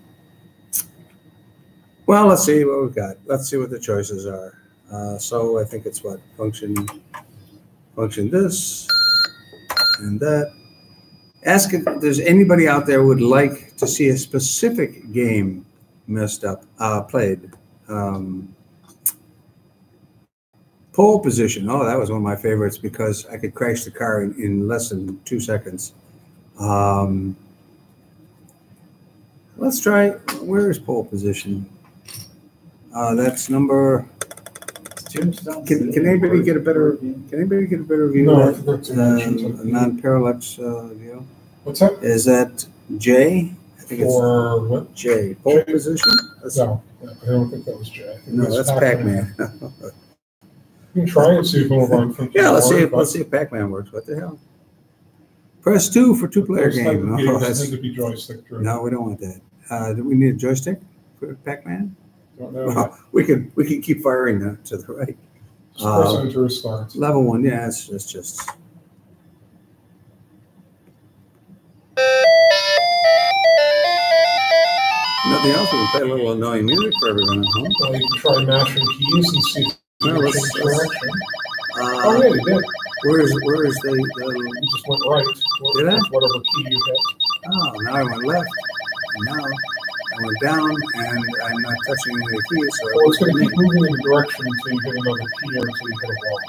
well, let's see what we've got. Let's see what the choices are. Uh, so I think it's what function, function this and that. Ask if there's anybody out there would like to see a specific game messed up, uh, played. Um, Pole position. Oh, that was one of my favorites because I could crash the car in, in less than two seconds. Um, let's try. Where is pole position? Uh, that's number. Can, can anybody get a better? Can anybody get a better view No, I of forgot to that? something. non-parallax uh, view. What's that? Is that J? I think it's For what? J. Pole J. position. That's, No, I don't think that was Jay. I think no, that's Pac-Man. You can try and see if one of our functions yeah, let's see. If, work, let's see if Pac-Man works. What the hell? Press two for but two-player type game. Oh, games that's tend to be joystick driven. No, we don't want that. Uh, do we need a joystick for Pac-Man? Don't know. Well, we can we can keep firing that to the right. Press uh. Level one, yeah, it's, it's just. Nothing else. We play a little annoying music for everyone at home. Well, you can try mashing keys and see if you No, let's- let's- direction. Oh, Uh, yeah, you did. where is where is the, You just went right. Did I? Whatever key you hit. oh now I went left and now I went down and I'm not touching any of the keys. So Well, it's going to keep moving in the direction until you hit another key or until you hit a wall.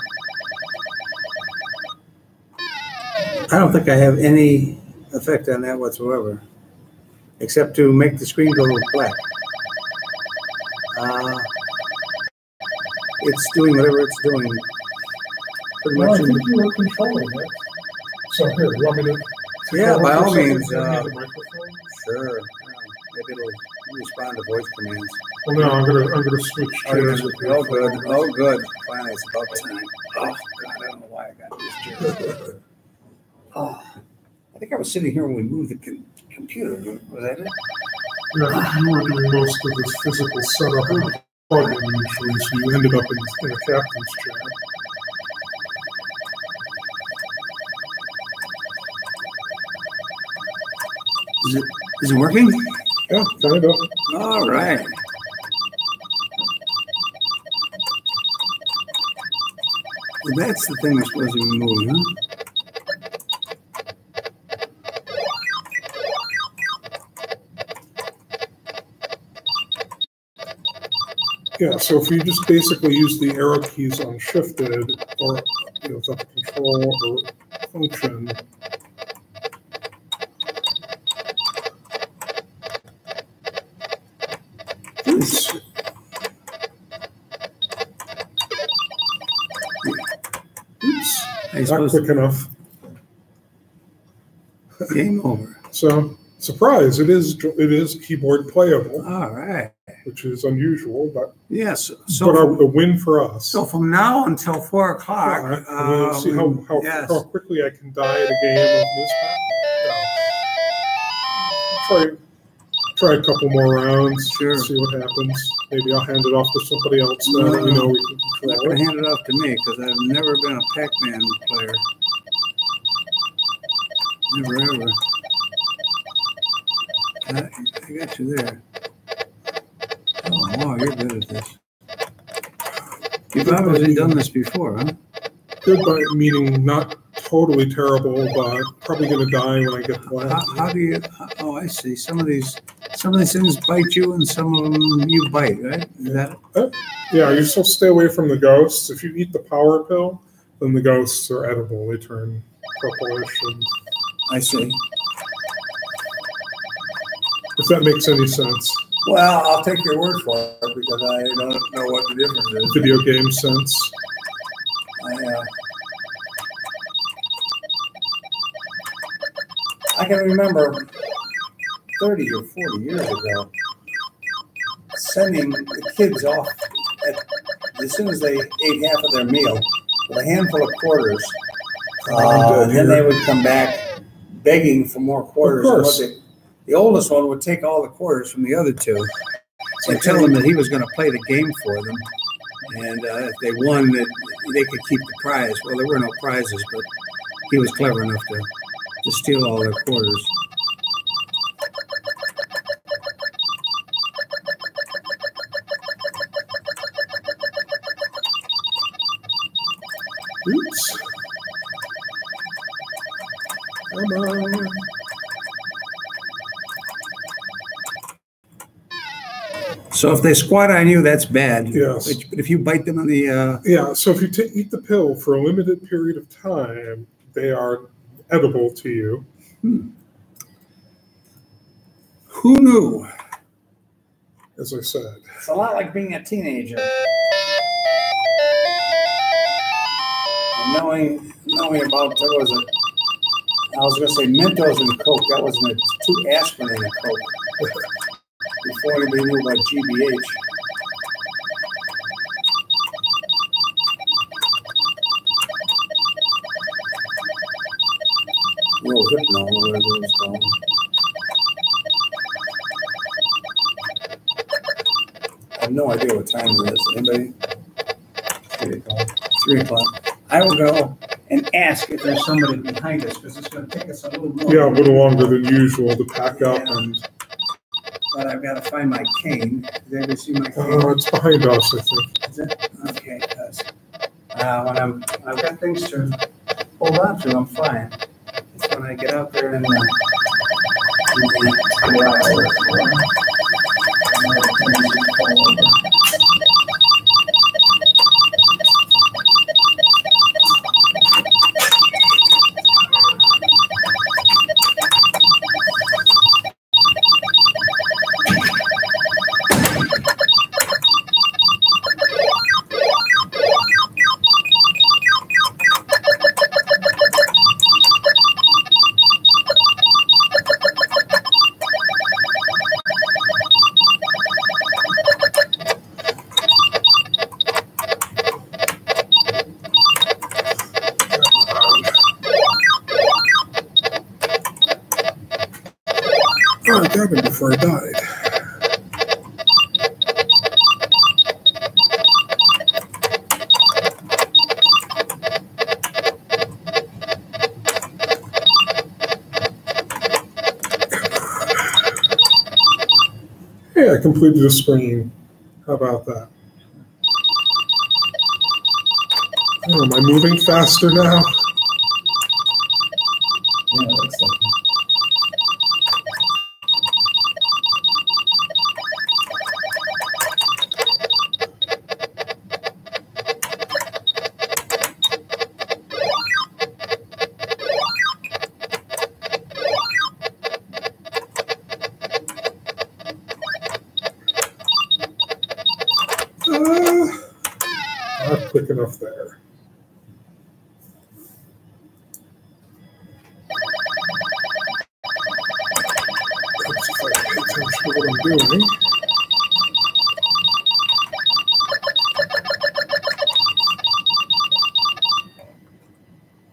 I don't think I have any effect on that whatsoever, except to make the screen go black. Uh, it's doing whatever it's doing. Pretty Well, I think you were controlling it. So here, you want me to? Yeah, by all means, uh, microphone? Sure. Maybe it'll respond to voice commands. Well, no, I'm gonna, I'm gonna switch Oh, chairs with you. oh, good. Oh, good. Finally, it's about time. Oh, God, I don't know why I got this chair. Oh, I think I was sitting here when we moved the com- computer. Was that it? Yeah, you were doing most of this physical setup and plugging usually, so you ended up in, in a captain's chair. Is it, is it working? Yeah, kind of. All right. That's the thing we're supposed to be moving, huh? Yeah, so if you just basically use the arrow keys on shifted or, you know, the control or function, I not suppose quick enough. game over. So, surprise, it is, it is keyboard playable, All right. which is unusual, but, Yes. but So, a, a win for us. so from now until four o'clock. Mean, uh, see how, we- how, yes. how quickly I can die at a game of this. Try, try a couple more rounds. Sure. See what happens. Maybe I'll hand it off to somebody else uh, that we know we can You're control it. hand it off to me because I've never been a Pac-Man player. Never ever. I, I got you there. Oh, wow, you're good at this. You've obviously done this before, huh? Good by meaning not totally terrible, but probably gonna die when I get to How, how do you? Oh, I see. Some of these, some of these things bite you, and some of them you bite, right? That Yeah, you still stay away from the ghosts. If you eat the power pill, then the ghosts are edible. They turn purplish, and I see. if that makes any sense, Well, I'll take your word for it because I don't know what the difference is. video game sense. I, uh, I can remember 30 or 40 years ago sending the kids off at, as soon as they ate half of their meal with a handful of quarters. Oh, Uh, and then they would come back begging for more quarters. they- the oldest one would take all the quarters from the other two and tell them that he was going to play the game for them. And uh, if they won, that they could keep the prize. Well, there were no prizes, but he was clever enough to, to steal all their quarters. So if they squat on you, that's bad. Yes. But, but if you bite them on the, uh, Yeah, so if you ta eat the pill for a limited period of time, they are edible to you. who knew? As I said, It's a lot like being a teenager. And knowing, knowing about, there was a, I was gonna say Mentos and Coke, that wasn't it, two aspirin and a Coke. Before anybody knew about GBH. Little Hypno, whatever it was called. I have no idea what time it is. Anybody? Three o'clock. Three o'clock. I will go and ask if there's somebody behind us, because it's gonna take us a little more. yeah, a little longer than usual to pack up and, But I've gotta find my cane. Did anybody see my cane? Oh, it's behind us, I think. Is it? Okay, because, uh, when I'm, I've got things to hold on to, I'm fine. It's when I get out there and, uh, Hey, I completed a screen. How about that? Oh, am I moving faster now? Yeah,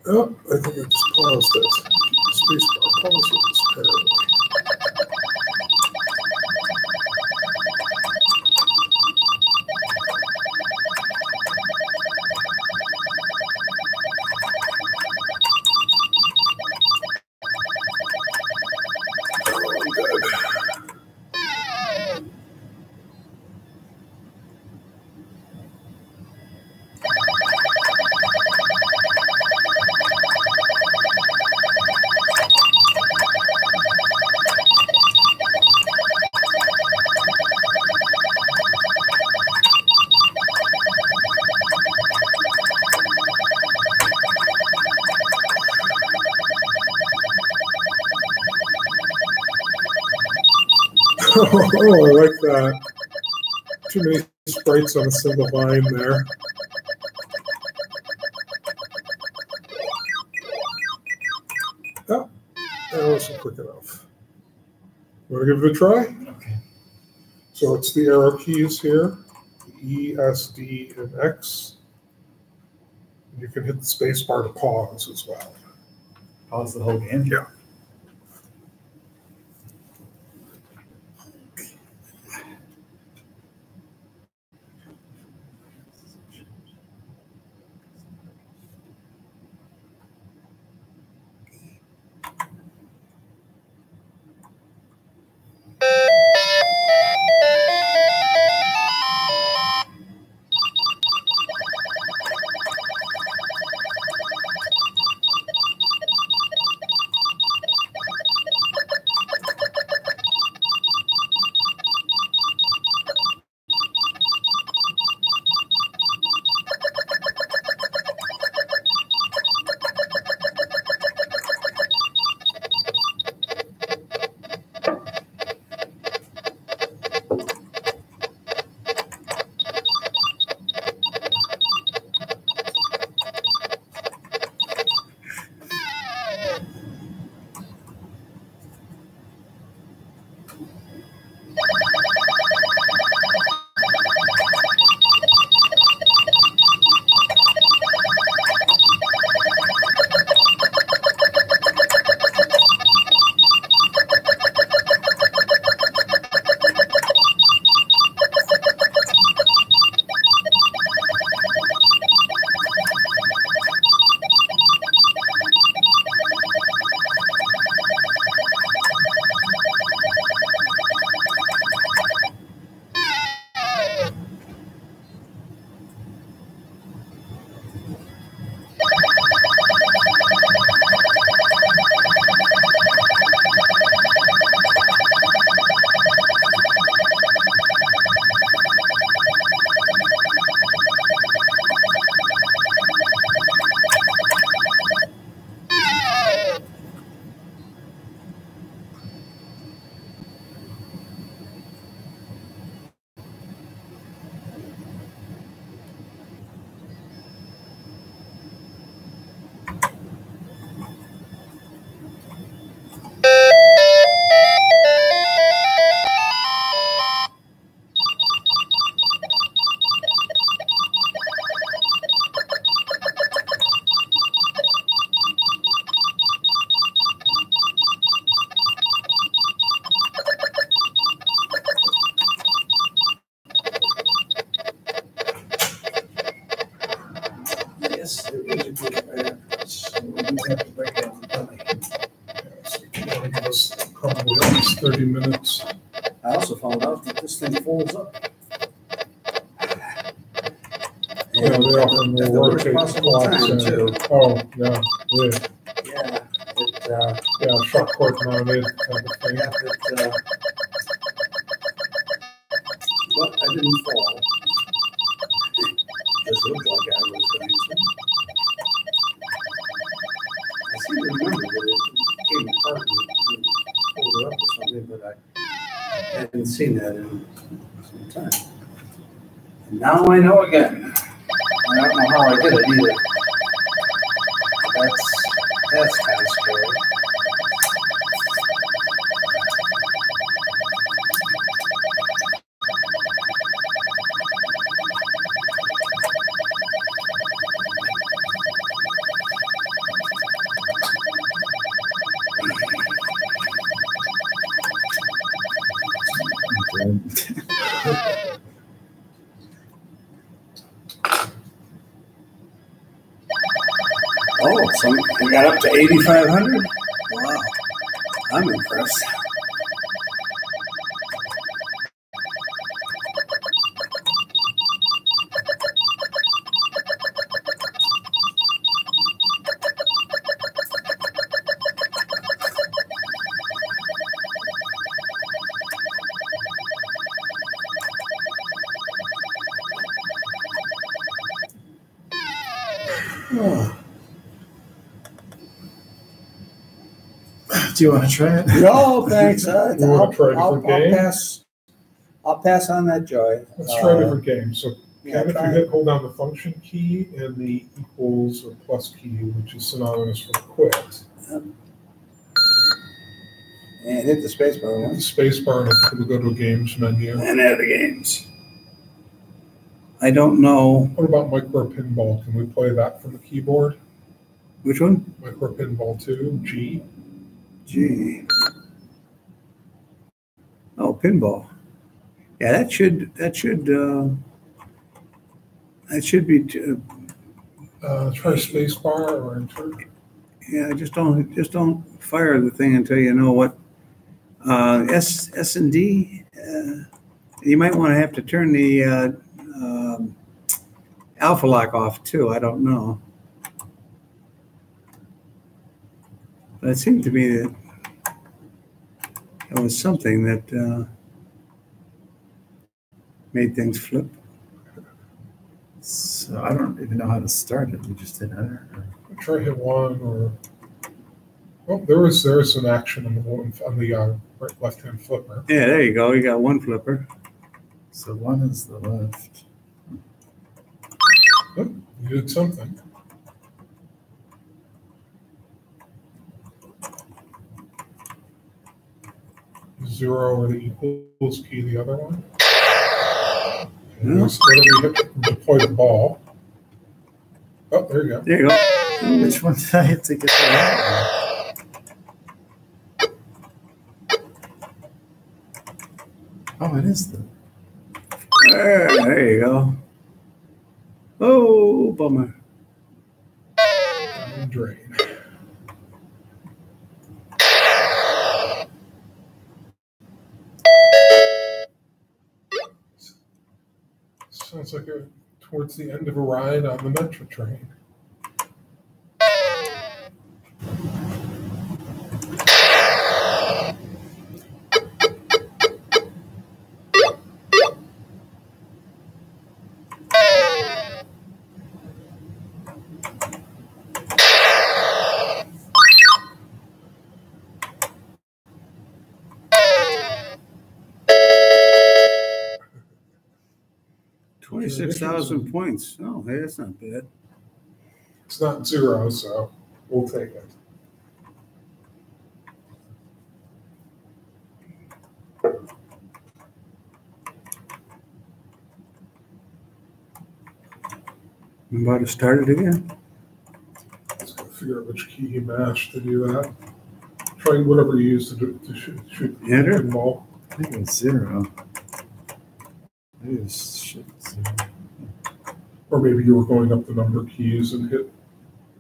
Oh, I think I just paused it. Spacebar pauses apparently. Oh, I like that. Too many sprites on a single line there. Oh, that wasn't quick enough. Want to give it a try? Okay. So it's the arrow keys here, E, S, D, and X. You can hit the space bar to pause as well. Pause the whole game. Yeah. At will the worst rotate possible clocks time too. Oh, yeah, yeah, Yeah, it, uh, yeah, short cord mounted kind of thing. yeah, it, uh, well, I didn't fall. Just looked like I was going to. I seem to remember that it came apart and and pulled it up or something, but I hadn't seen that in some time. And Now I know again. I don't know how I did it 8,500. Do you want to try it? No, thanks. Uh, You wanna I'll, I'll, I'll pass. I'll pass on that joy. Let's try a Uh, different game. So yeah, Ken, if you hit, hold down the function key and the equals or plus key, which is synonymous for quit, And hit the space bar hit the space bar and it'll go to a games menu. And add the games. I don't know What about micro pinball? Can we play that from the keyboard? which one. Micro pinball two, G. Gee. Oh, pinball. Yeah, that should that should uh, that should be. T- Uh, try space bar or enter. yeah, just don't just don't fire the thing until you know what uh, S S and D. Uh, you might want to have to turn the uh, um, alpha lock off too. I don't know. It seemed to me that it was something that uh, made things flip. So I don't even know how to start it. We just hit enter. Try hit one or. Oh, there was there is some action on the one on the uh, right left hand flipper. Yeah, there you go. You got one flipper. So one is the left. You did something. Zero or the equals key, the other one. Hmm? And Yeah. this- Whenever you hit deploy the ball. Oh, there you go. There you go. Which one did I hit to get the right one? Oh, it is the. There, there you go. Oh, bummer. And drain. Sounds like a towards the end of a ride on the metro train. Twenty-six thousand points. Oh, hey, that's not bad. It's not zero, so we'll take it. I'm about to start it again. Let's go figure out which key you mashed to do that. Try whatever you use to do to shoot, shoot Enter. pinball. I think it was zero. It zero. Or maybe you were going up the number keys and hit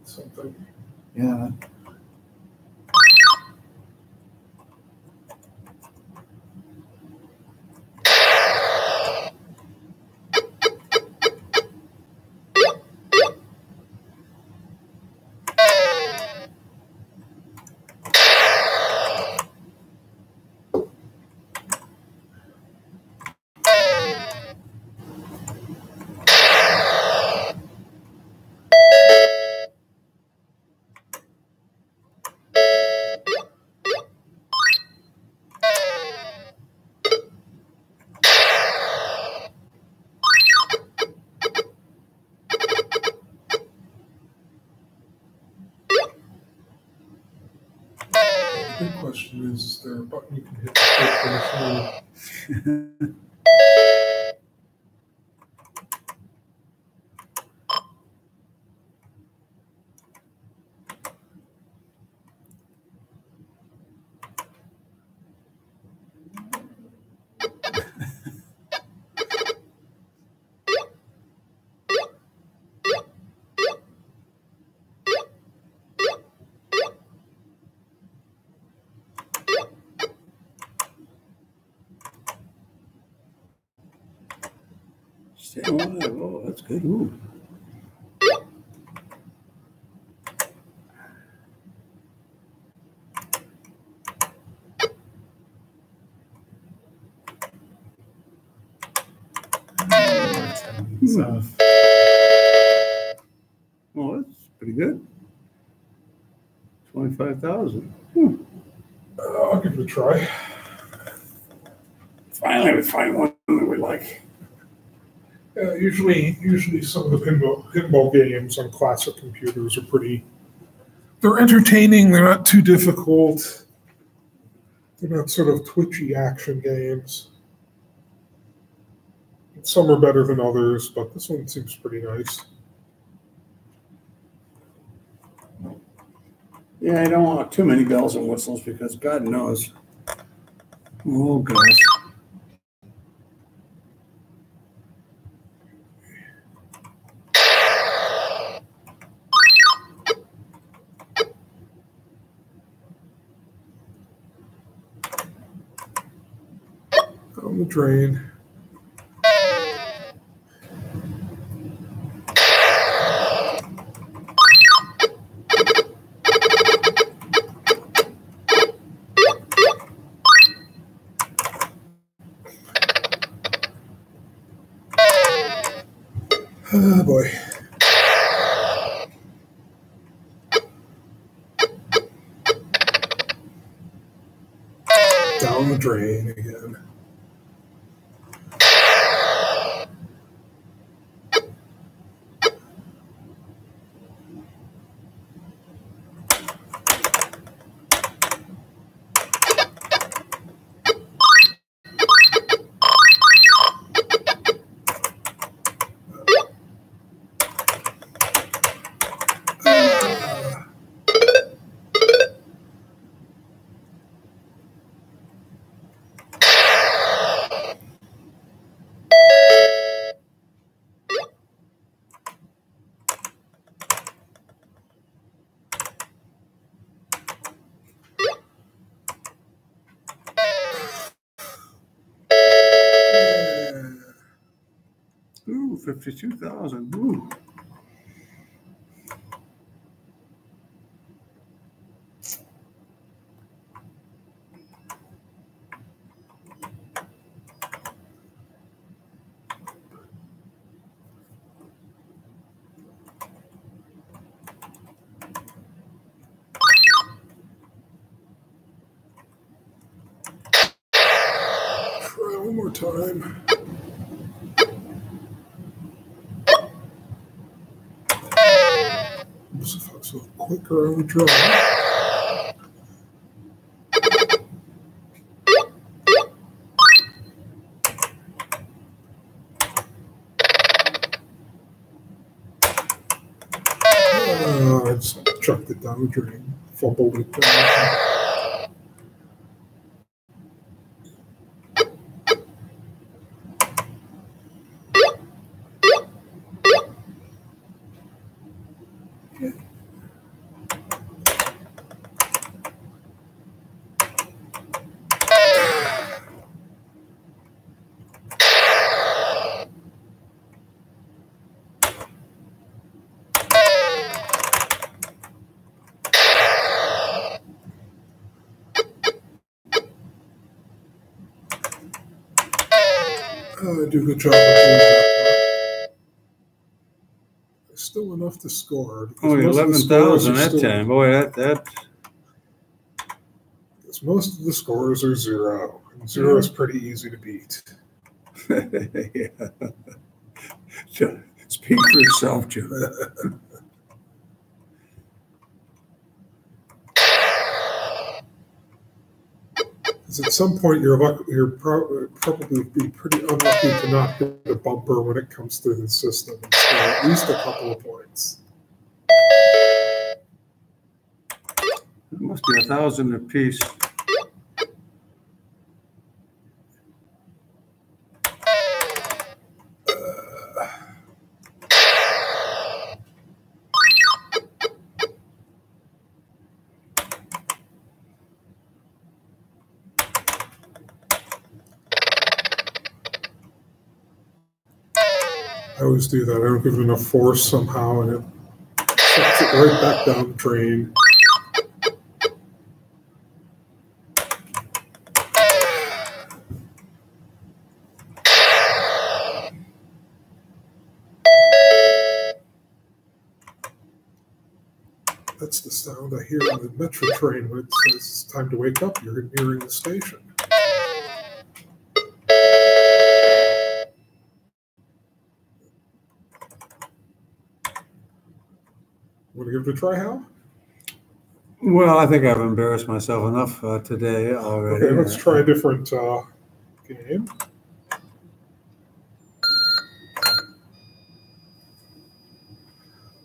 something. Yeah. question is, is there a button you can hit to start the machine? Oh, that's good. Ooh. So, Well, that's pretty good. Twenty-five thousand. Uh, I'll give it a try. Finally, we find one that we like. Uh, usually, usually some of the pinball, pinball games on classic computers are pretty. They're entertaining. They're not too difficult. They're not sort of twitchy action games. Some are better than others, but this one seems pretty nice. Yeah, I don't want too many bells and whistles because God knows. Oh, gosh. Down 52,000. Ooh. A little quicker, I would try. Uh, I just chucked it down the drain, fumbled it down. Do a good job. of doing that. Still enough to score. Only oh, most of the eleven scores thousand are that still- time. Boy, that, that, because Most of the scores are zero. And zero is pretty easy to beat. yeah. Speak for yourself, Jim. at some point, you're luck, you're pro- probably be pretty unlucky to not hit a bumper when it comes through the system. So at least a couple of points. It must be a thousand apiece. I always do that. I don't give it enough force somehow, and it sucks it right back down the drain. That's the sound I hear on the metro train when it says it's time to wake up. You're nearing the station. Want to give it a try, Hal? Well, I think I've embarrassed myself enough uh, today already. Okay, let's try a different uh, game.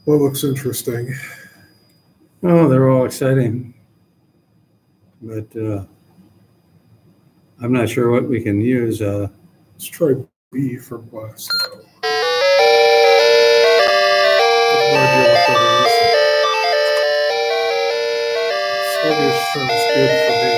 What looks interesting? Oh, they're all exciting. But uh, I'm not sure what we can use. Uh, Let's try B for Blasto. I have no idea what sounds good for me.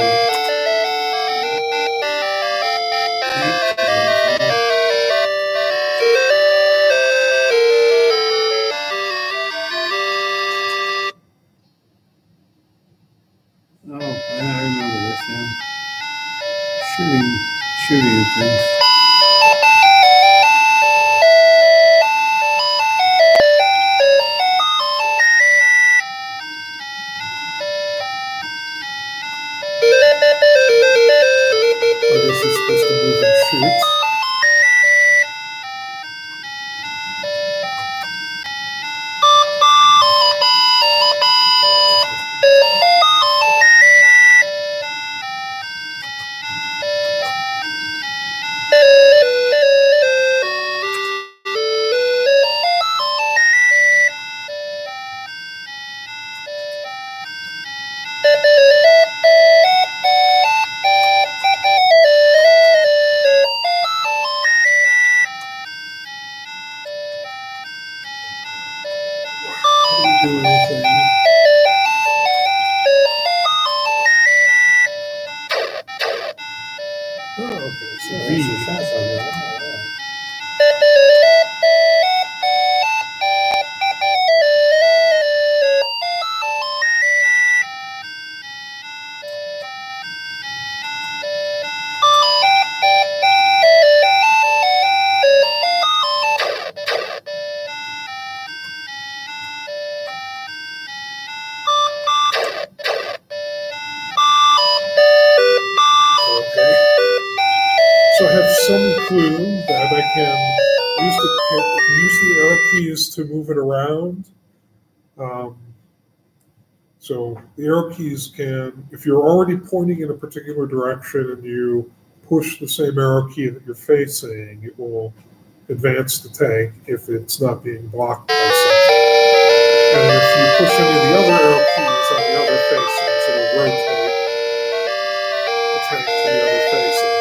The arrow keys can, if you're already pointing in a particular direction and you push the same arrow key that you're facing, it will advance the tank if it's not being blocked by something. And if you push any of the other arrow keys on the other facings, it'll rotate the tank to the other facing.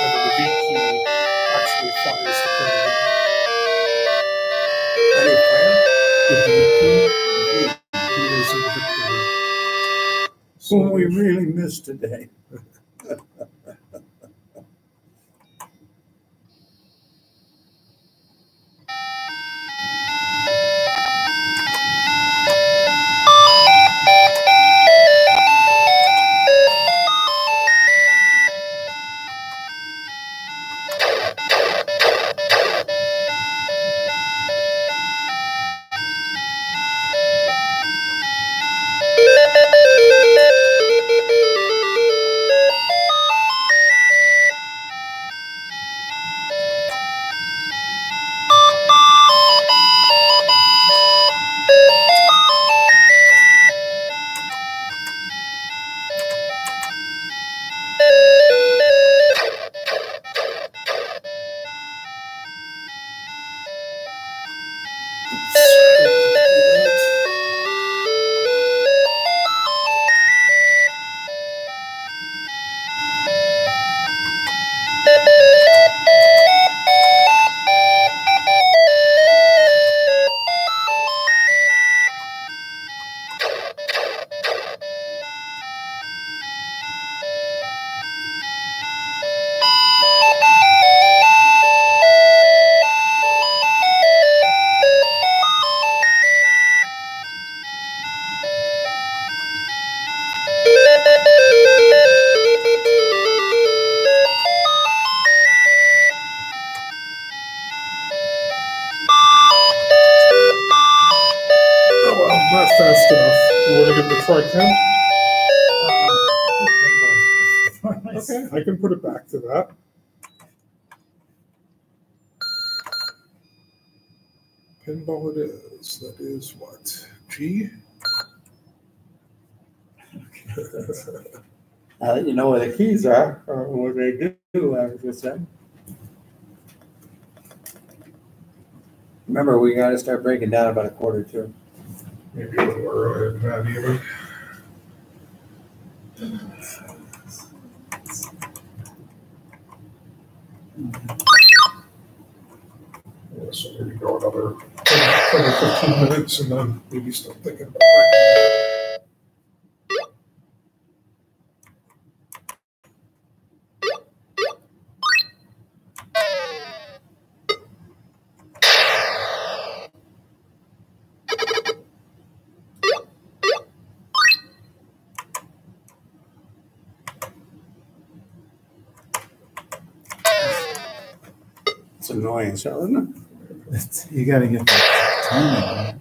And then the V key actually fires the cannon. Any fire? Whom we really missed today. I can put it back to that. Pinball it is. That is what? G? Now that uh, you know where the keys are, or what they do, I was just saying. Remember, we gotta start breaking down about a quarter to. Maybe a little earlier than that even. Yeah, so maybe go another 10 or 15 minutes and then maybe start thinking about breaking. You gotta get the timing.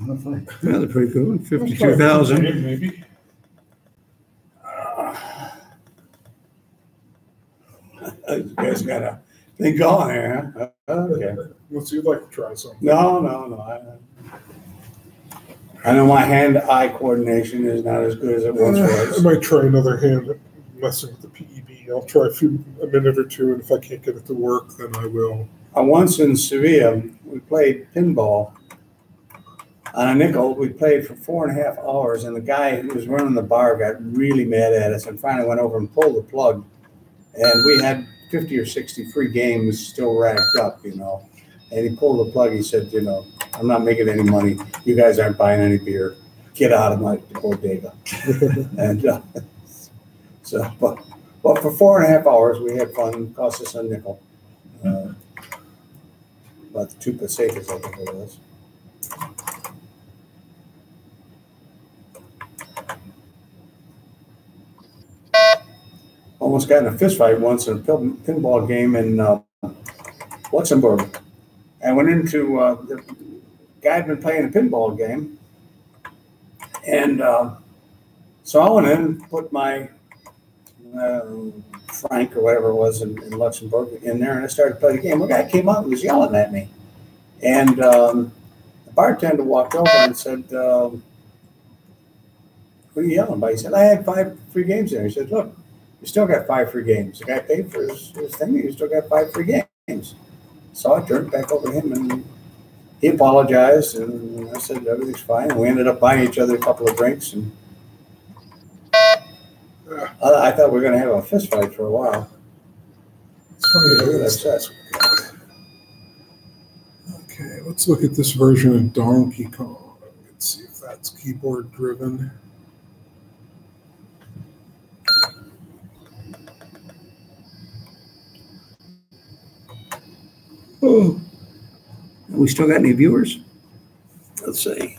Anyone else want play? Yeah, they're pretty good. Fifty-two thousand. Maybe. You guys got a thing going here, huh? Okay. Let's see, you'd like to try something. No, no, no. I, I know my hand-eye coordination is not as good as it once was. I was. might try another hand at messing with the PEB. I'll try a few, a minute or two, and if I can't get it to work, then I will. Uh, once in Sevilla, we played pinball on a nickel. We played for four and a half hours, and the guy who was running the bar got really mad at us and finally went over and pulled the plug. And we had 50 or 60 free games still racked up, you know. And he pulled the plug. He said, You know, I'm not making any money. You guys aren't buying any beer. Get out of my bodega. and uh, so, but, but for four and a half hours, we had fun. Cost us a nickel. Uh, about two Pacificas, I think it was. Almost got in a fist fight once in a pinball game in uh, Luxembourg. I went into uh, the guy had been playing a pinball game, and uh, so I went in, put my uh, Frank or whatever it was in, in Luxembourg in there, and I started playing the game. One guy came out and was yelling at me, and um, the bartender walked over and said, um, "What are you yelling about?" He said, "I had five free games there." He said, "Look, you still got five free games. The guy paid for his, his thing. You still got five free games." So I turned back over to him, and he apologized, and I said everything's fine. And we ended up buying each other a couple of drinks, and uh, I, I thought we were going to have a fist fight for a while. It's funny. Yeah, how that's this- Okay, let's look at this version of Donkey Kong. Let's see if that's keyboard driven. Oh. We still got any viewers? Let's see.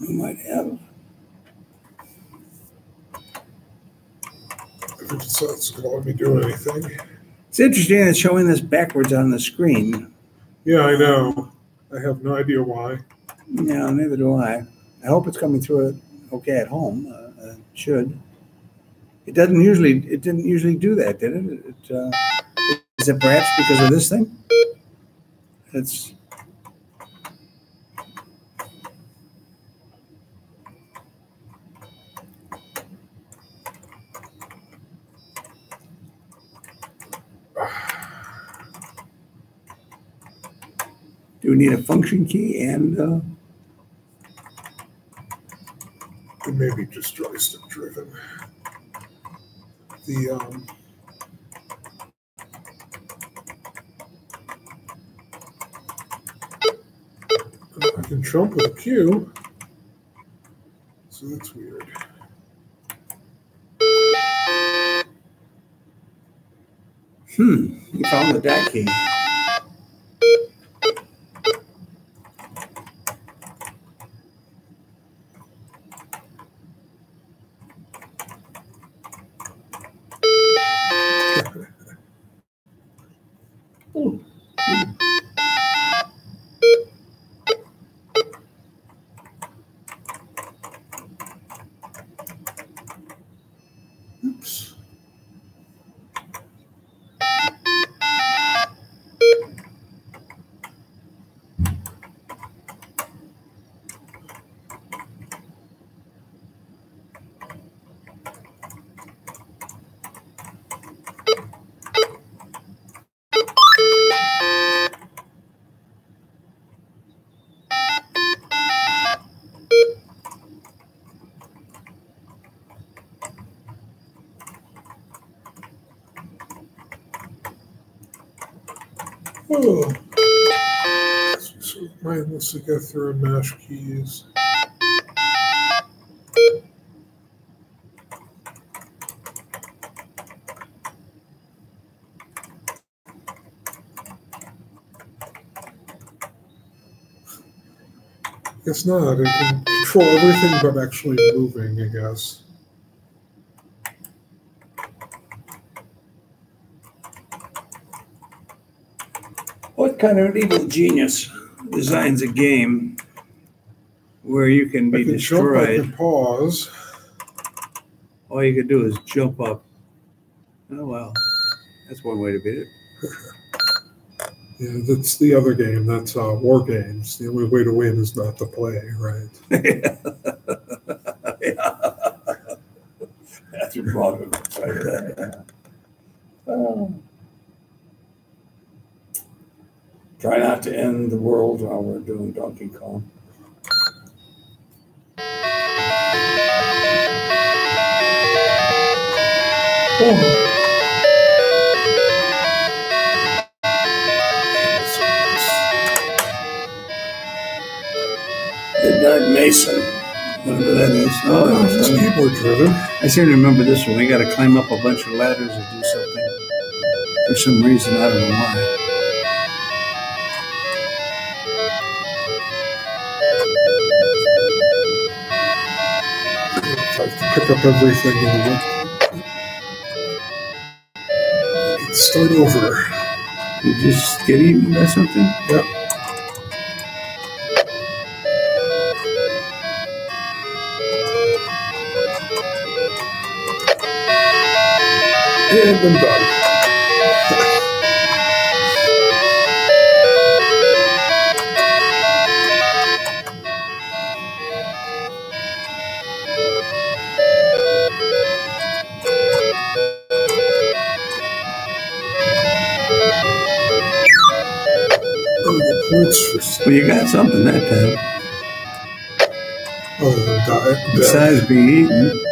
We might have. If it decides to let me do anything. It's interesting. It's showing this backwards on the screen. Yeah, I know. I have no idea why. Yeah, neither do I. I hope it's coming through it okay at home. Uh, uh, it should. It doesn't usually. It didn't usually do that, did it? it uh, is it perhaps because of this thing? It's Do we need a function key and uh, it may be just joystick driven. The um, can trump with a Q. So that's weird. hmm, you found the DAC key. Oh. So mindlessly go through and mash keys. It's not. It can control everything but actually moving, I guess. Kind of evil genius designs a game where you can I be can jump, I destroyed? can pause. All you can do is jump up. Oh, well, that's one way to beat it. Yeah, that's the other game. That's uh, War Games. The only way to win is not to play, right? Yeah, That's your problem. right there. Oh. Try not to end the world while we're doing Donkey Kong. Oh. Midnight Mason. Whatever that is. Oh, it's Oh, keyboard driven. I seem to remember this one. We got to climb up a bunch of ladders and do something. For some reason, I don't know why. Pick up everything in the room. Let's start over. You just get eaten by something? Yep. And I'm done. Something that time. than diet. Besides being eaten.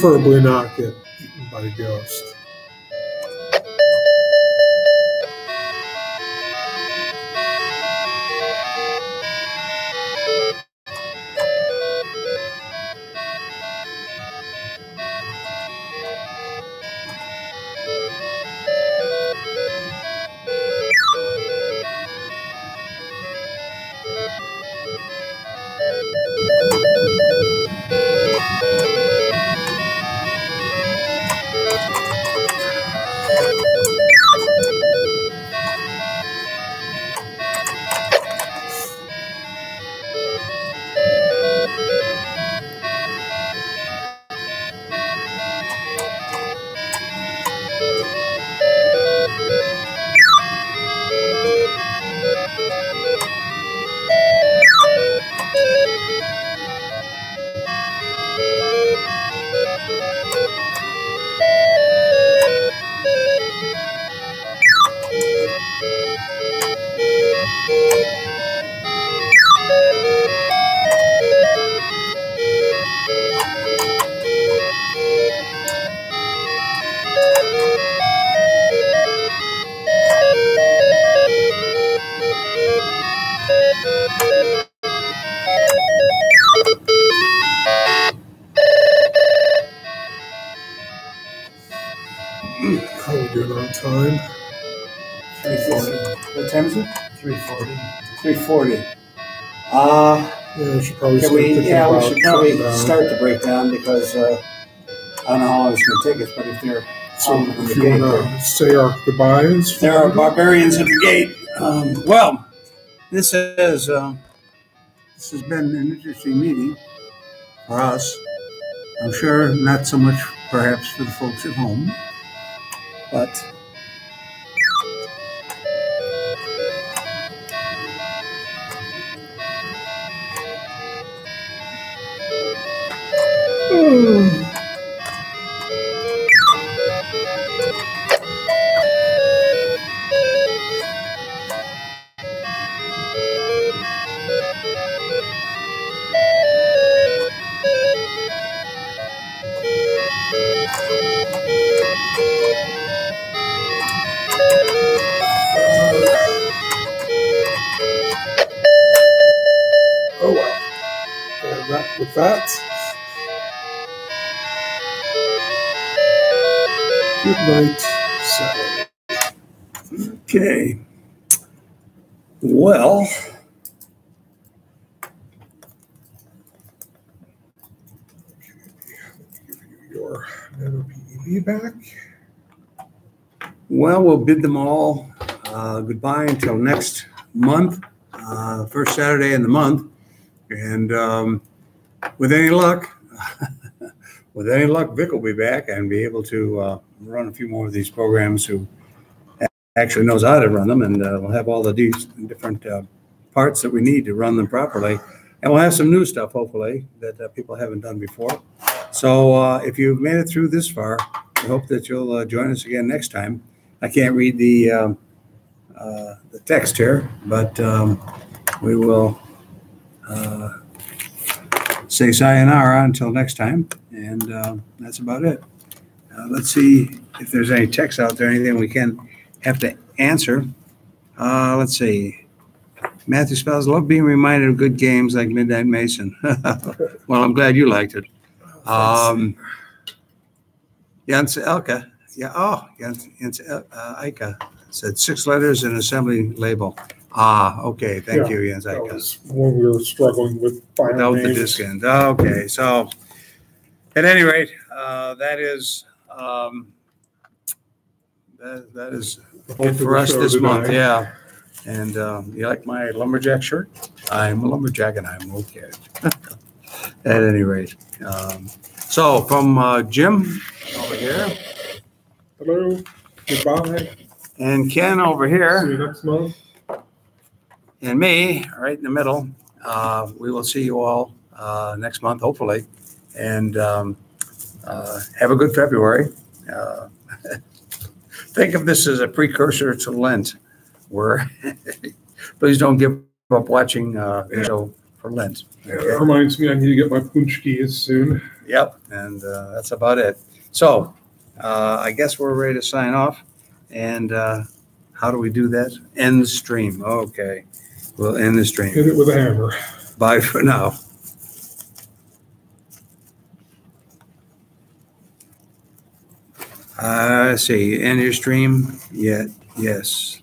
Preferably not get eaten by a probably can we, yeah, we should probably start the breakdown because, uh, I don't know how long it's gonna take us, but if there, So um, if the you gate want to say our goodbyes. there are barbarians at the gate. Um, well, this is, um, this has been an interesting meeting for us. I'm sure not so much perhaps for the folks at home, but Oh well, we'll bid them all uh, goodbye until next month, uh, first Saturday in the month. And um, with any luck, with any luck, Vic will be back and be able to uh, run a few more of these programs who actually knows how to run them and uh, we'll have all the different uh, parts that we need to run them properly. And we'll have some new stuff, hopefully, that uh, people haven't done before. So if you've made it through this far, I hope that you'll join us again next time. I can't read the um, uh, the text here, but um, we will uh, say sayonara until next time, and uh, that's about it. Uh, let's see if there's any text out there, anything we can have to answer. Uh, let's see. Matthew Spells, love being reminded of good games like Midnight Mason. well, I'm glad you liked it. Um, Jens Elka, yeah, oh, Jens, Jens uh, Eika said six letters and assembly label. Ah, okay, thank you, Jens That Eika. was when we were struggling with fire Without the names. disc end. Okay, so at any rate, uh, that is, um, that, that is Hope for us this month, yeah. And, um, you like my lumberjack shirt? I'm a lumberjack and I'm okay. At any rate, um, so from, uh, Jim over here Hello, goodbye, and Ken over see here. you next month. and me, right in the middle. Uh, we will see you all uh, next month, hopefully, and um, uh, have a good February. Uh, think of this as a precursor to Lent, where please don't give up watching uh, the show for Lent. That reminds me, I need to get my paczkis soon. Yep, and uh, that's about it. So uh, I guess we're ready to sign off. And uh, how do we do that? End the stream. Okay, we'll end the stream. Hit it with a hammer. Bye for now. Uh, let's see, end your stream? Yeah, yes.